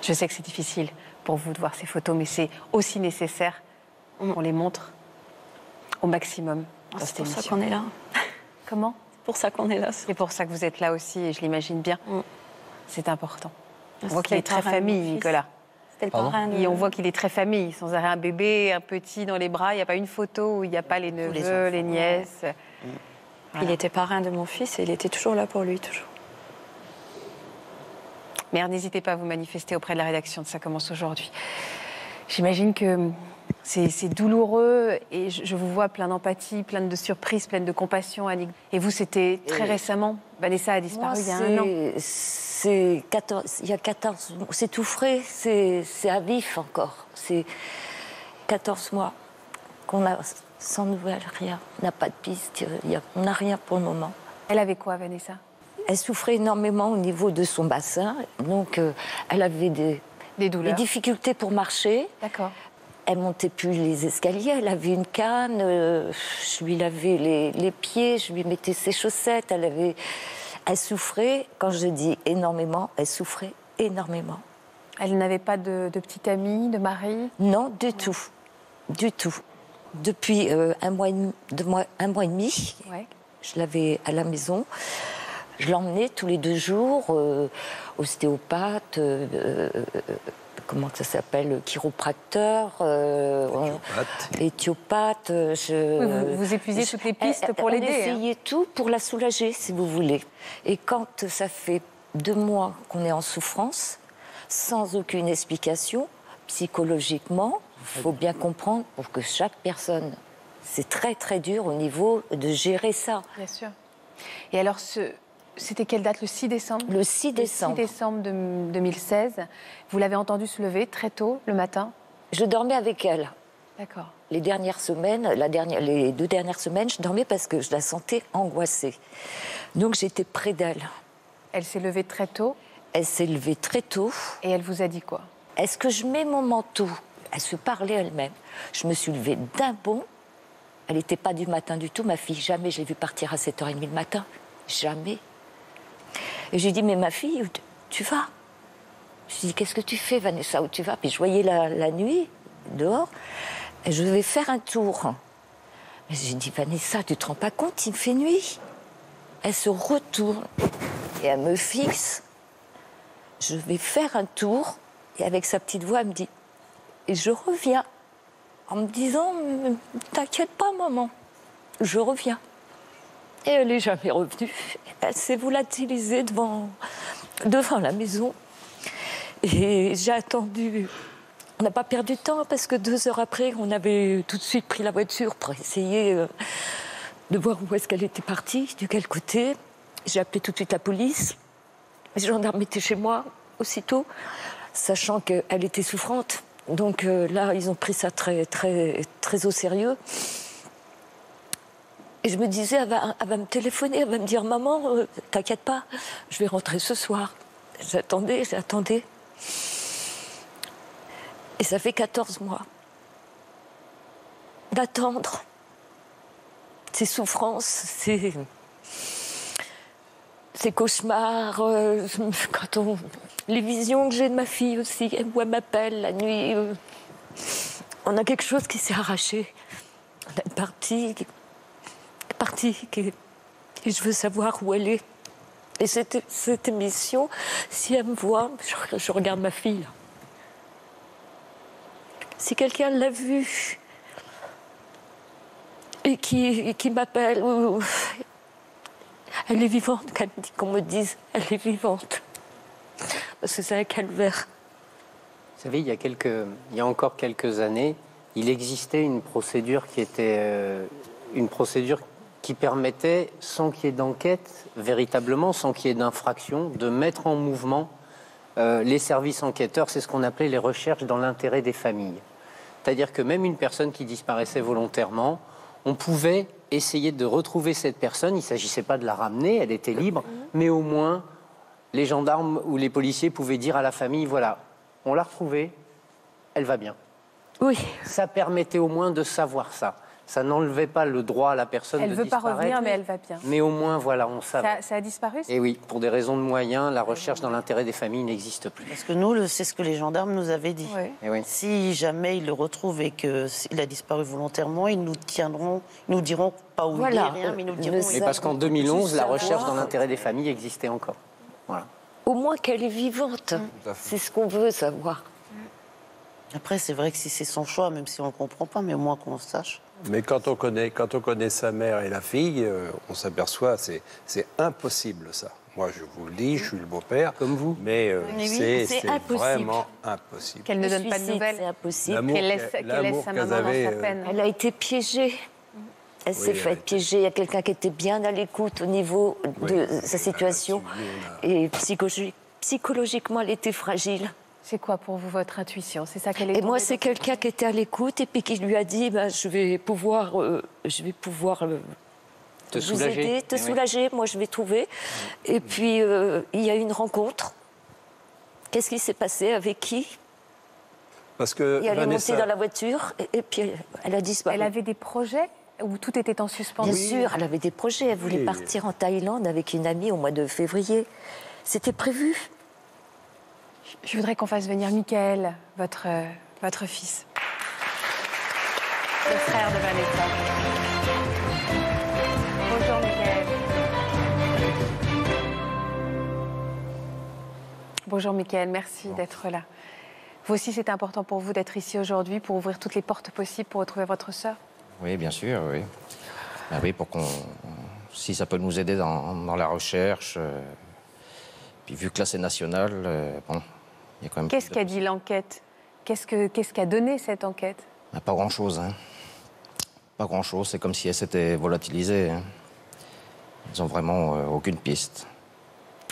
Je sais que c'est difficile pour vous de voir ces photos, mais c'est aussi nécessaire qu'on les montre au maximum dans C'est pour ça qu'on est là. Comment? C'est pour ça qu'on est là. C'est pour ça que vous êtes là aussi, et je l'imagine bien. Mm. C'est important. On voit qu'il est très famille. Nicolas. C'était le Pardon parrain de... Et on voit qu'il est très famille, sans arrêt un bébé, un petit dans les bras. Il n'y a pas une photo où il n'y a pas les neveux, les nièces. Il Voilà. était parrain de mon fils et il était toujours là pour lui, toujours. Mais n'hésitez pas à vous manifester auprès de la rédaction de Ça commence aujourd'hui. J'imagine que c'est douloureux et je, je vous vois plein d'empathie, plein de surprises, plein de compassion, Annick. Et vous, c'était très Et- récemment. Vanessa a disparu Moi, il y a un an. c'est- C'est 14, il y a 14 mois. C'est tout frais, c'est à vif encore. C'est 14 mois qu'on a sans nouvelles, rien. On n'a pas de piste, il y a- on n'a rien pour le moment. Elle avait quoi, Vanessa? Elle souffrait énormément au niveau de son bassin, donc euh, elle avait des, Des des douleurs. difficultés pour marcher. D'accord. Elle montait plus les escaliers, elle avait une canne, euh, je lui lavais les, les pieds, je lui mettais ses chaussettes, elle avait... Elle souffrait, quand je dis énormément, elle souffrait énormément. Elle n'avait pas de, de petite amie, de mari? Non, du tout, du tout. Depuis euh, un, mois et, demi- deux mois, un mois et demi, Ouais. je l'avais à la maison. Je l'emmenais tous les deux jours, euh, ostéopathe, euh, comment ça s'appelle, chiropracteur, euh, Éthiopathe. éthiopathe. euh, Je, Oui, vous- je- toutes les pistes elle- pour l'aider, hein. On essayait tout pour la soulager, si vous voulez. Et quand ça fait deux mois qu'on est en souffrance, sans aucune explication, psychologiquement, il faut bien comprendre pour que chaque personne, c'est très très dur au niveau de gérer ça. Bien sûr. Et alors, ce- c'était quelle date Le 6 décembre Le 6 décembre. Le 6 décembre de- 2016. Vous l'avez entendu se lever très tôt le matin Je dormais avec elle. D'accord. Les dernières semaines, la dernière, les deux dernières semaines, je dormais parce que je la sentais angoissée. Donc j'étais près d'elle. Elle s'est levée très tôt Elle s'est levée très tôt. et elle vous a dit quoi? Est-ce que je mets mon manteau? Elle se parlait elle-même. Je me suis levée d'un bond. Elle n'était pas du matin du tout, ma fille. Jamais je l'ai vue partir à 7h30 le matin. Jamais. Et j'ai dit, mais ma fille, tu- vas? Je lui ai qu'est-ce que tu fais, Vanessa, où tu vas? Puis je voyais la, la nuit, dehors, et je vais faire un tour. Mais j'ai dit, Vanessa, tu te rends pas compte, il me fait nuit. Elle se retourne et elle me fixe. Je vais faire un tour, et avec sa petite voix, elle me dit, et je reviens, en me disant, t'inquiète pas, maman, je reviens. Et elle n'est jamais revenue. Elle s'est volatilisée devant, devant la maison. Et j'ai attendu. On n'a pas perdu de temps parce que deux heures après, on avait tout de suite pris la voiture pour essayer euh, de voir où est-ce qu'elle était partie, de quel côté. J'ai appelé tout de suite la police. Les gendarmes étaient chez moi aussitôt, sachant qu'elle était souffrante. Donc euh, là, ils ont pris ça très, très, très au sérieux. Et je me disais, elle va, me téléphoner, elle va me dire Maman, euh, t'inquiète pas, je vais rentrer ce soir. J'attendais, j'attendais. Et ça fait 14 mois d'attendre ces souffrances, ces, ces cauchemars, euh, quand on, les visions que j'ai de ma fille aussi, où elle m'appelle la nuit. euh, on a quelque chose qui s'est arraché. On a une partie et je veux savoir où elle est. Et cette, cette émission, si elle me voit, je, je regarde ma fille. Si quelqu'un l'a vue et qui, qui m'appelle, elle est vivante, qu'on me dise, elle est vivante. Parce que c'est un calvaire. Vous savez, il y, a quelques, il y a encore quelques années, il existait une procédure qui était euh, une procédure qui permettait, sans qu'il y ait d'enquête véritablement, sans qu'il y ait d'infraction, de mettre en mouvement euh, les services enquêteurs. C'est ce qu'on appelait les recherches dans l'intérêt des familles. C'est-à-dire que même une personne qui disparaissait volontairement, on pouvait essayer de retrouver cette personne. Il ne s'agissait pas de la ramener, elle était libre, mais au moins les gendarmes ou les policiers pouvaient dire à la famille, voilà, on l'a retrouvée, elle va bien. Oui. Ça permettait au moins de savoir ça. Ça n'enlevait pas le droit à la personne Elle de veut pas disparaître, revenir, mais elle va bien. Mais au moins, voilà, on savait. Ça, ça a disparu Et oui, pour des raisons de moyens, la recherche dans l'intérêt des familles n'existe plus. Parce que nous, c'est ce que les gendarmes nous avaient dit. Et oui. Si jamais ils le retrouvent et qu'il a disparu volontairement, ils nous tiendront, ils nous diront pas où Voilà, il est, rien, mais ils nous euh, diront. Mais parce qu'en 2011, la recherche dans l'intérêt des familles existait encore. Voilà. Au moins qu'elle est vivante. C'est ce qu'on veut savoir. Après, c'est vrai que si c'est son choix, même si on ne le comprend pas, mais au moins qu'on le sache. Mais quand on connaît, quand on connaît sa mère et la fille, euh, on s'aperçoit, c'est, c'est impossible ça. Moi, je vous le dis, je suis le beau-père. Comme vous. Mais euh, oui, c'est, c'est c'est impossible. vraiment impossible. Qu'elle ne Le donne pas de nouvelles. C'est impossible. L'amour Qu'elle laisse, qu'elle- sa qu'elles maman avaient, dans sa euh, peine. Elle a été piégée. Elle Oui, s'est elle a fait été- piéger. Il y a quelqu'un qui était bien à l'écoute au niveau de sa situation. Et psychologi- psychologiquement, elle était fragile. C'est quoi pour vous votre intuition? C'est ça qu'elle est Et moi, c'est quelqu'un qui était à l'écoute et puis qui lui a dit bah, Je vais pouvoir, euh, je vais pouvoir euh, Te vous soulager. aider, te Eh oui. soulager. Moi, je vais trouver. Et puis, euh, il y a eu une rencontre. Qu'est-ce qui s'est passé? Avec qui? Parce que Et elle est Vanessa- montée dans la voiture et, et puis elle a disparu. Elle avait des projets où tout était en suspendu Bien sûr, elle avait des projets. Elle voulait Oui. partir en Thaïlande avec une amie au mois de février. C'était prévu. Je voudrais qu'on fasse venir Michael, votre, euh, votre fils. Le frère de Vanessa. Bonjour Michael. Bonjour Michael, merci d'être là. Vous aussi, c'est important pour vous d'être ici aujourd'hui pour ouvrir toutes les portes possibles pour retrouver votre sœur Oui, bien sûr, oui. Ben oui, pour qu'on. Si ça peut nous aider dans, dans la recherche. euh, puis vu que là, c'est national, euh, bon, Qu'est-ce qu'a dit l'enquête Qu'est-ce que- qu'est-ce qu'a donné cette enquête Ben, Pas grand-chose, hein. Pas grand-chose, c'est comme si elle s'était volatilisée. hein. Ils ont vraiment euh, aucune piste.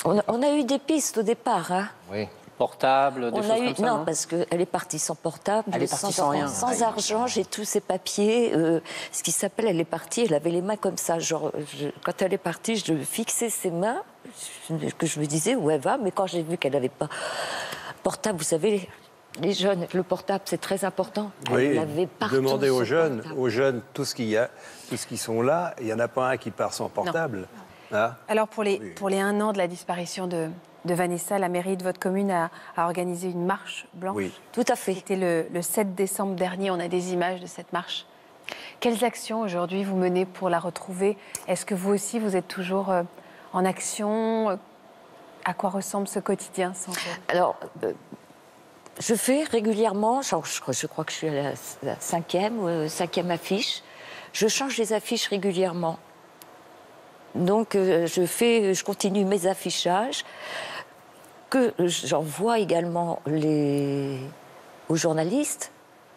On a, on a eu des pistes au départ. Hein. Oui. Portable, des On choses a eu comme ça, non, non? parce qu'elle est partie sans portable, Elle est partie sans rien. sans argent. J'ai tous ses papiers. euh, ce qui s'appelle, elle est partie. Elle avait les mains comme ça. Genre, je- quand elle est partie, je fixais ses mains, que je me disais où elle va. Mais quand j'ai vu qu'elle n'avait pas portable, vous savez. Les jeunes, le portable, c'est très important. Oui, demandez aux jeunes, portable. aux jeunes tout ce qu'il y a, tout ce qui sont là. Il n'y en a pas un qui part sans portable. Hein Alors pour les, Oui. pour les un an de la disparition de, de Vanessa, la mairie de votre commune a, a organisé une marche blanche. Oui. Tout à fait. C'était le, le 7 décembre dernier, on a des images de cette marche. Quelles actions aujourd'hui vous menez pour la retrouver? Est-ce que vous aussi, vous êtes toujours euh, en action? À quoi ressemble ce quotidien sans Alors, euh, je fais régulièrement, genre, je, crois- je crois que je suis à la, la cinquième, euh, cinquième affiche. Je change les affiches régulièrement. Donc, euh, je fais, je continue mes affichages, que j'envoie également les, aux journalistes,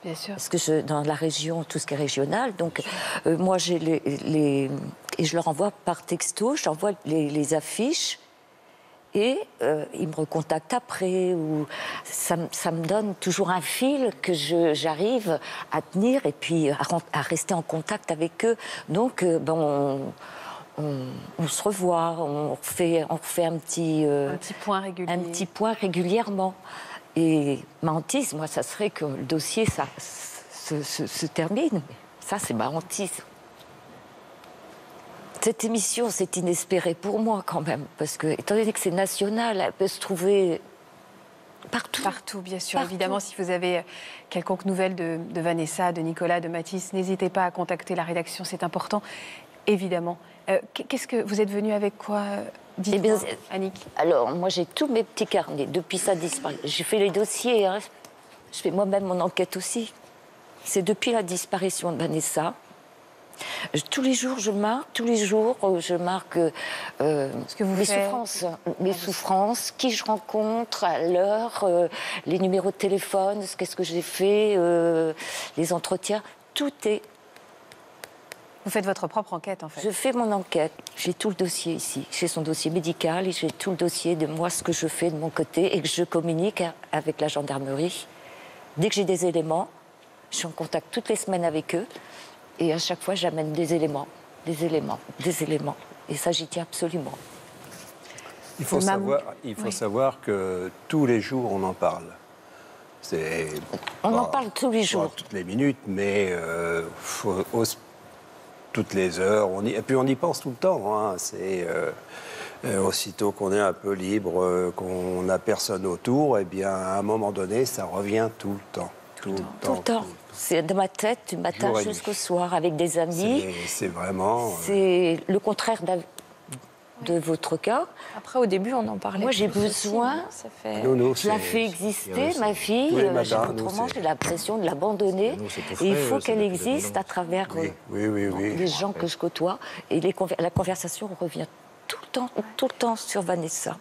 Bien sûr. parce que je- dans la région, tout ce qui est régional, donc euh, moi j'ai les, les- et je leur envoie par texto, j'envoie les, les affiches et euh, ils me recontactent après ou ça, me- ça me donne toujours un fil que j'arrive à tenir et puis à, rester en contact avec eux. Donc euh, ben, on, on- on se revoit, on refait, on refait un petit euh, Un petit point régulier. un petit point régulièrement. Et ma hantise, moi, ça serait que le dossier ça, se, se- se termine. Ça, c'est ma hantise. Cette émission, c'est inespéré pour moi quand même, parce que, étant donné que c'est national, elle peut se trouver partout. Partout, bien sûr. Partout. Évidemment, si vous avez euh, quelconque nouvelle de, de Vanessa, de Nicolas, de Mathis, n'hésitez pas à contacter la rédaction, c'est important, évidemment. Euh, Qu'est-ce que vous êtes venu avec quoi euh, Eh bien, Annick? Alors, moi, j'ai tous mes petits carnets depuis sa disparition. J'ai fait les dossiers, hein. je fais moi-même mon enquête aussi. C'est depuis la disparition de Vanessa. Tous les jours, je marque, tous les jours, euh, je marque euh, Ce que vous mes faites. souffrances, mes souffrances, qui je rencontre, à l'heure, euh, les numéros de téléphone, ce qu'est-ce que j'ai fait, euh, les entretiens, tout est. Vous faites votre propre enquête, en fait. Je fais mon enquête, j'ai tout le dossier ici, j'ai son dossier médical et j'ai tout le dossier de moi, ce que je fais de mon côté et que je communique avec la gendarmerie. Dès que j'ai des éléments, je suis en contact toutes les semaines avec eux et à chaque fois j'amène des éléments, des éléments, des éléments. Et ça, j'y tiens absolument. Il faut, savoir, il faut savoir que tous les jours, on en parle. On en parle tous les pas jours. toutes les minutes, mais euh, faut- toutes les heures. On y, et puis on y pense tout le temps. hein. C'est euh, euh, aussitôt qu'on est un peu libre, euh, qu'on n'a personne autour, et bien à un moment donné, ça revient tout le temps. Tout, le temps. Tout le temps. C'est de ma tête du matin jusqu'au soir avec des amis. C'est- vraiment. euh, C'est le contraire de votre cas. Après, au début, on en parlait. Moi, j'ai besoin- Ça fait... nous, nous, Je la fais exister, ma fille. euh, j'ai- matins, autrement, j'ai l'impression de l'abandonner. Et il faut qu'elle existe 2011. à travers Oui, euh, oui, oui. oui. les gens que je côtoie. Et les conver- la conversation revient tout le temps, tout le temps sur Vanessa.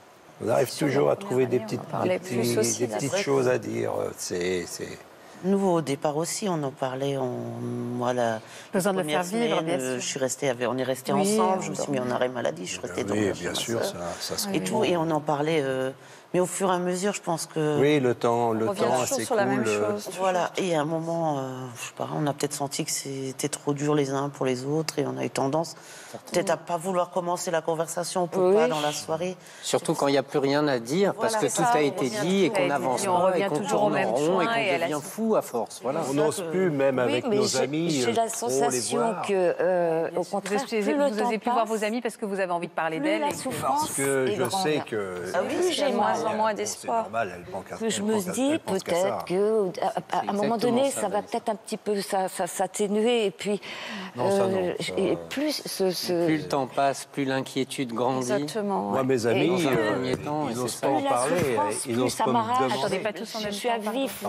On arrive toujours à trouver des petites, des petits- des petites choses à dire. C'est- Nous, au départ aussi, on en parlait. On, moi, la, Besoin de première faire vivre, semaine, bien euh, sûr. Je suis restée avec, on est restés Oui, ensemble. Je me suis mis en arrêt maladie. Je suis restée oui, bien sûr, ça, ça se Et tout, et on en parlait. euh, mais au fur et à mesure, je pense que. Oui, le temps, le On revient temps, toujours c'est sur la même cool, euh, chose. Voilà, et à un moment, euh, je sais pas, on a peut-être senti que c'était trop dur les uns pour les autres et on a eu tendance peut-être à pas vouloir commencer la conversation pour Oui. pas dans la soirée. Surtout quand il n'y a plus rien à dire, parce que tout a on été dit et qu'on n'avance et on pas revient et qu'on toujours au tourne même en rond et point et qu'on devient fou à force. Voilà. On n'ose plus, même avec nos amis. j'ai euh, la sensation que, euh, au contraire, vous le osez temps plus voir vos amis parce que vous avez envie de parler plus d'elle. la et que- souffrance Parce que je sais que. Ah oui, j'ai mal. Moins en moins d'espoir. C'est normal, elle pense qu'à- que je me dis peut-être que à, un moment donné ça, ça va peut-être un petit peu ça, ça s'atténuer et puis Non, ça, non, euh, ça- et plus ce, ce- Plus le temps passe, plus l'inquiétude grandit. Exactement. Moi, mes amis, Dans un euh, premier temps, et ils n'osent pas en parler. souffrance, Ils n'osent pas me demander. Attendez, pas tous en je suis à vif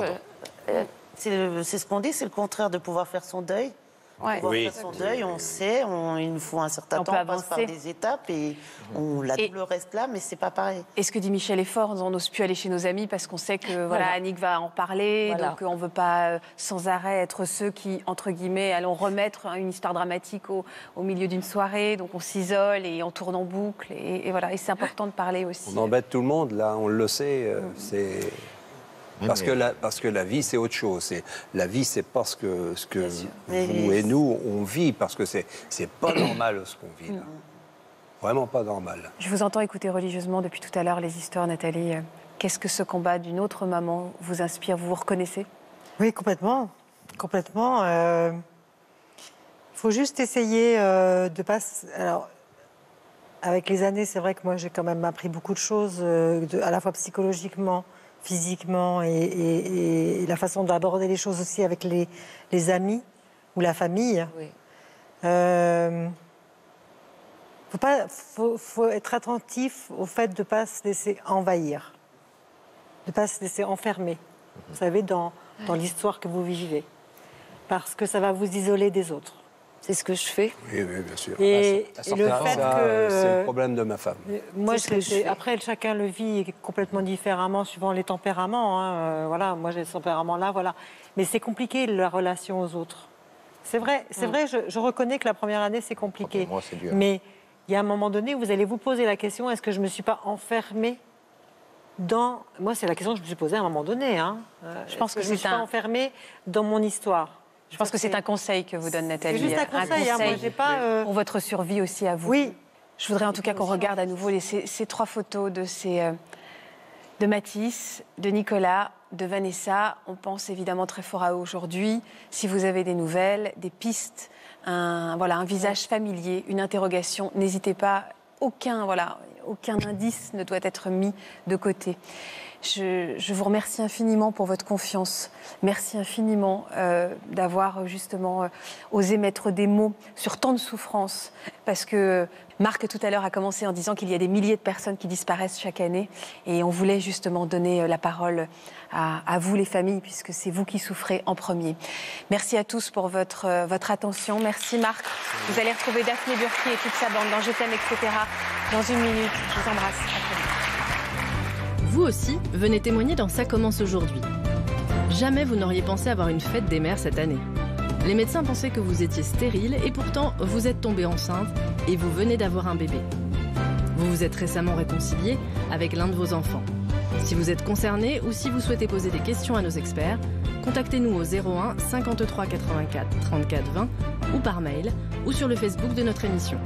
euh, c'est ce qu'on dit, c'est le contraire de pouvoir faire son deuil. Ouais. Oui. son deuil, on sait, on, il nous faut un certain On temps, peut on passe par avancer. des étapes et on, la Et- douleur reste là, mais c'est pas pareil. Et ce que dit Michel est fort, on n'ose plus aller chez nos amis parce qu'on sait que voilà, Voilà. Annick va en parler, Voilà. donc on ne veut pas euh, sans arrêt être ceux qui, entre guillemets, allons remettre hein, une histoire dramatique au, au milieu d'une soirée, donc on s'isole et on tourne en boucle, et, et voilà, et c'est important de parler aussi. On embête tout le monde, là, on le sait. euh, C'est. Parce que, la, parce que la vie, c'est autre chose. C'est- La vie, c'est pas ce que, ce que vous et nous, on vit, parce que c'est c'est pas normal ce qu'on vit là. Vraiment pas normal. Je vous entends écouter religieusement depuis tout à l'heure les histoires, Nathalie. Euh, Qu'est-ce que ce combat d'une autre maman vous inspire? Vous vous reconnaissez? Oui, complètement. Complètement. Il faut juste essayer euh, de pas. Alors, avec les années, c'est vrai que moi, j'ai quand même appris beaucoup de choses, euh, de- à la fois psychologiquement, physiquement, et, et- et la façon d'aborder les choses aussi avec les, les amis ou la famille. oui. Euh, faut pas, faut, faut être attentif au fait de ne pas se laisser envahir, de ne pas se laisser enfermer, vous savez, dans, dans l'histoire que vous vivez. Parce que ça va vous isoler des autres. C'est ce que je fais Oui, oui, bien sûr. Et, Ah, et le fait que. C'est le problème de ma femme. Euh, Moi, que je- je après, chacun le vit complètement différemment suivant les tempéraments. hein. Euh, voilà, moi, j'ai ce tempérament-là, voilà. Mais c'est compliqué la relation aux autres. C'est vrai, c'est vrai. Je, je reconnais que la première année c'est compliqué. Moi, c'est dur. Mais il y a un moment donné où vous allez vous poser la question est-ce que je me suis pas enfermée dans Moi, c'est la question que je me suis posée à un moment donné. Hein. Euh, Je pense est-ce que je me suis pas enfermée dans mon histoire? Je pense que c'est un conseil que vous donne Nathalie. Juste un conseil. hein. Moi, j'ai pas. euh, pour votre survie aussi à vous. Oui, Je voudrais en tout cas qu'on regarde à nouveau les- ces, ces trois photos de, ces, euh, de Mathis, de Nicolas, de Vanessa. On pense évidemment très fort à eux aujourd'hui. Si vous avez des nouvelles, des pistes, un, voilà, un visage familier, une interrogation, n'hésitez pas. Aucun, voilà, aucun indice ne doit être mis de côté. Je, vous remercie infiniment pour votre confiance. Merci infiniment euh, d'avoir euh, justement euh, osé mettre des mots sur tant de souffrances. Parce que Marc, tout à l'heure, a commencé en disant qu'il y a des milliers de personnes qui disparaissent chaque année. Et on voulait justement donner la parole à, vous, les familles, puisque c'est vous qui souffrez en premier. Merci à tous pour votre, votre attention. Merci Marc. Vous allez retrouver Daphné Burki et toute sa bande dans Je t'aime, etc. dans une minute. Je vous embrasse. Vous aussi, venez témoigner dans Ça commence aujourd'hui. Jamais vous n'auriez pensé avoir une fête des mères cette année. Les médecins pensaient que vous étiez stérile et pourtant vous êtes tombée enceinte et vous venez d'avoir un bébé. Vous vous êtes récemment réconcilié avec l'un de vos enfants. Si vous êtes concerné ou si vous souhaitez poser des questions à nos experts, contactez-nous au 01 53 84 34 20 ou par mail ou sur le Facebook de notre émission.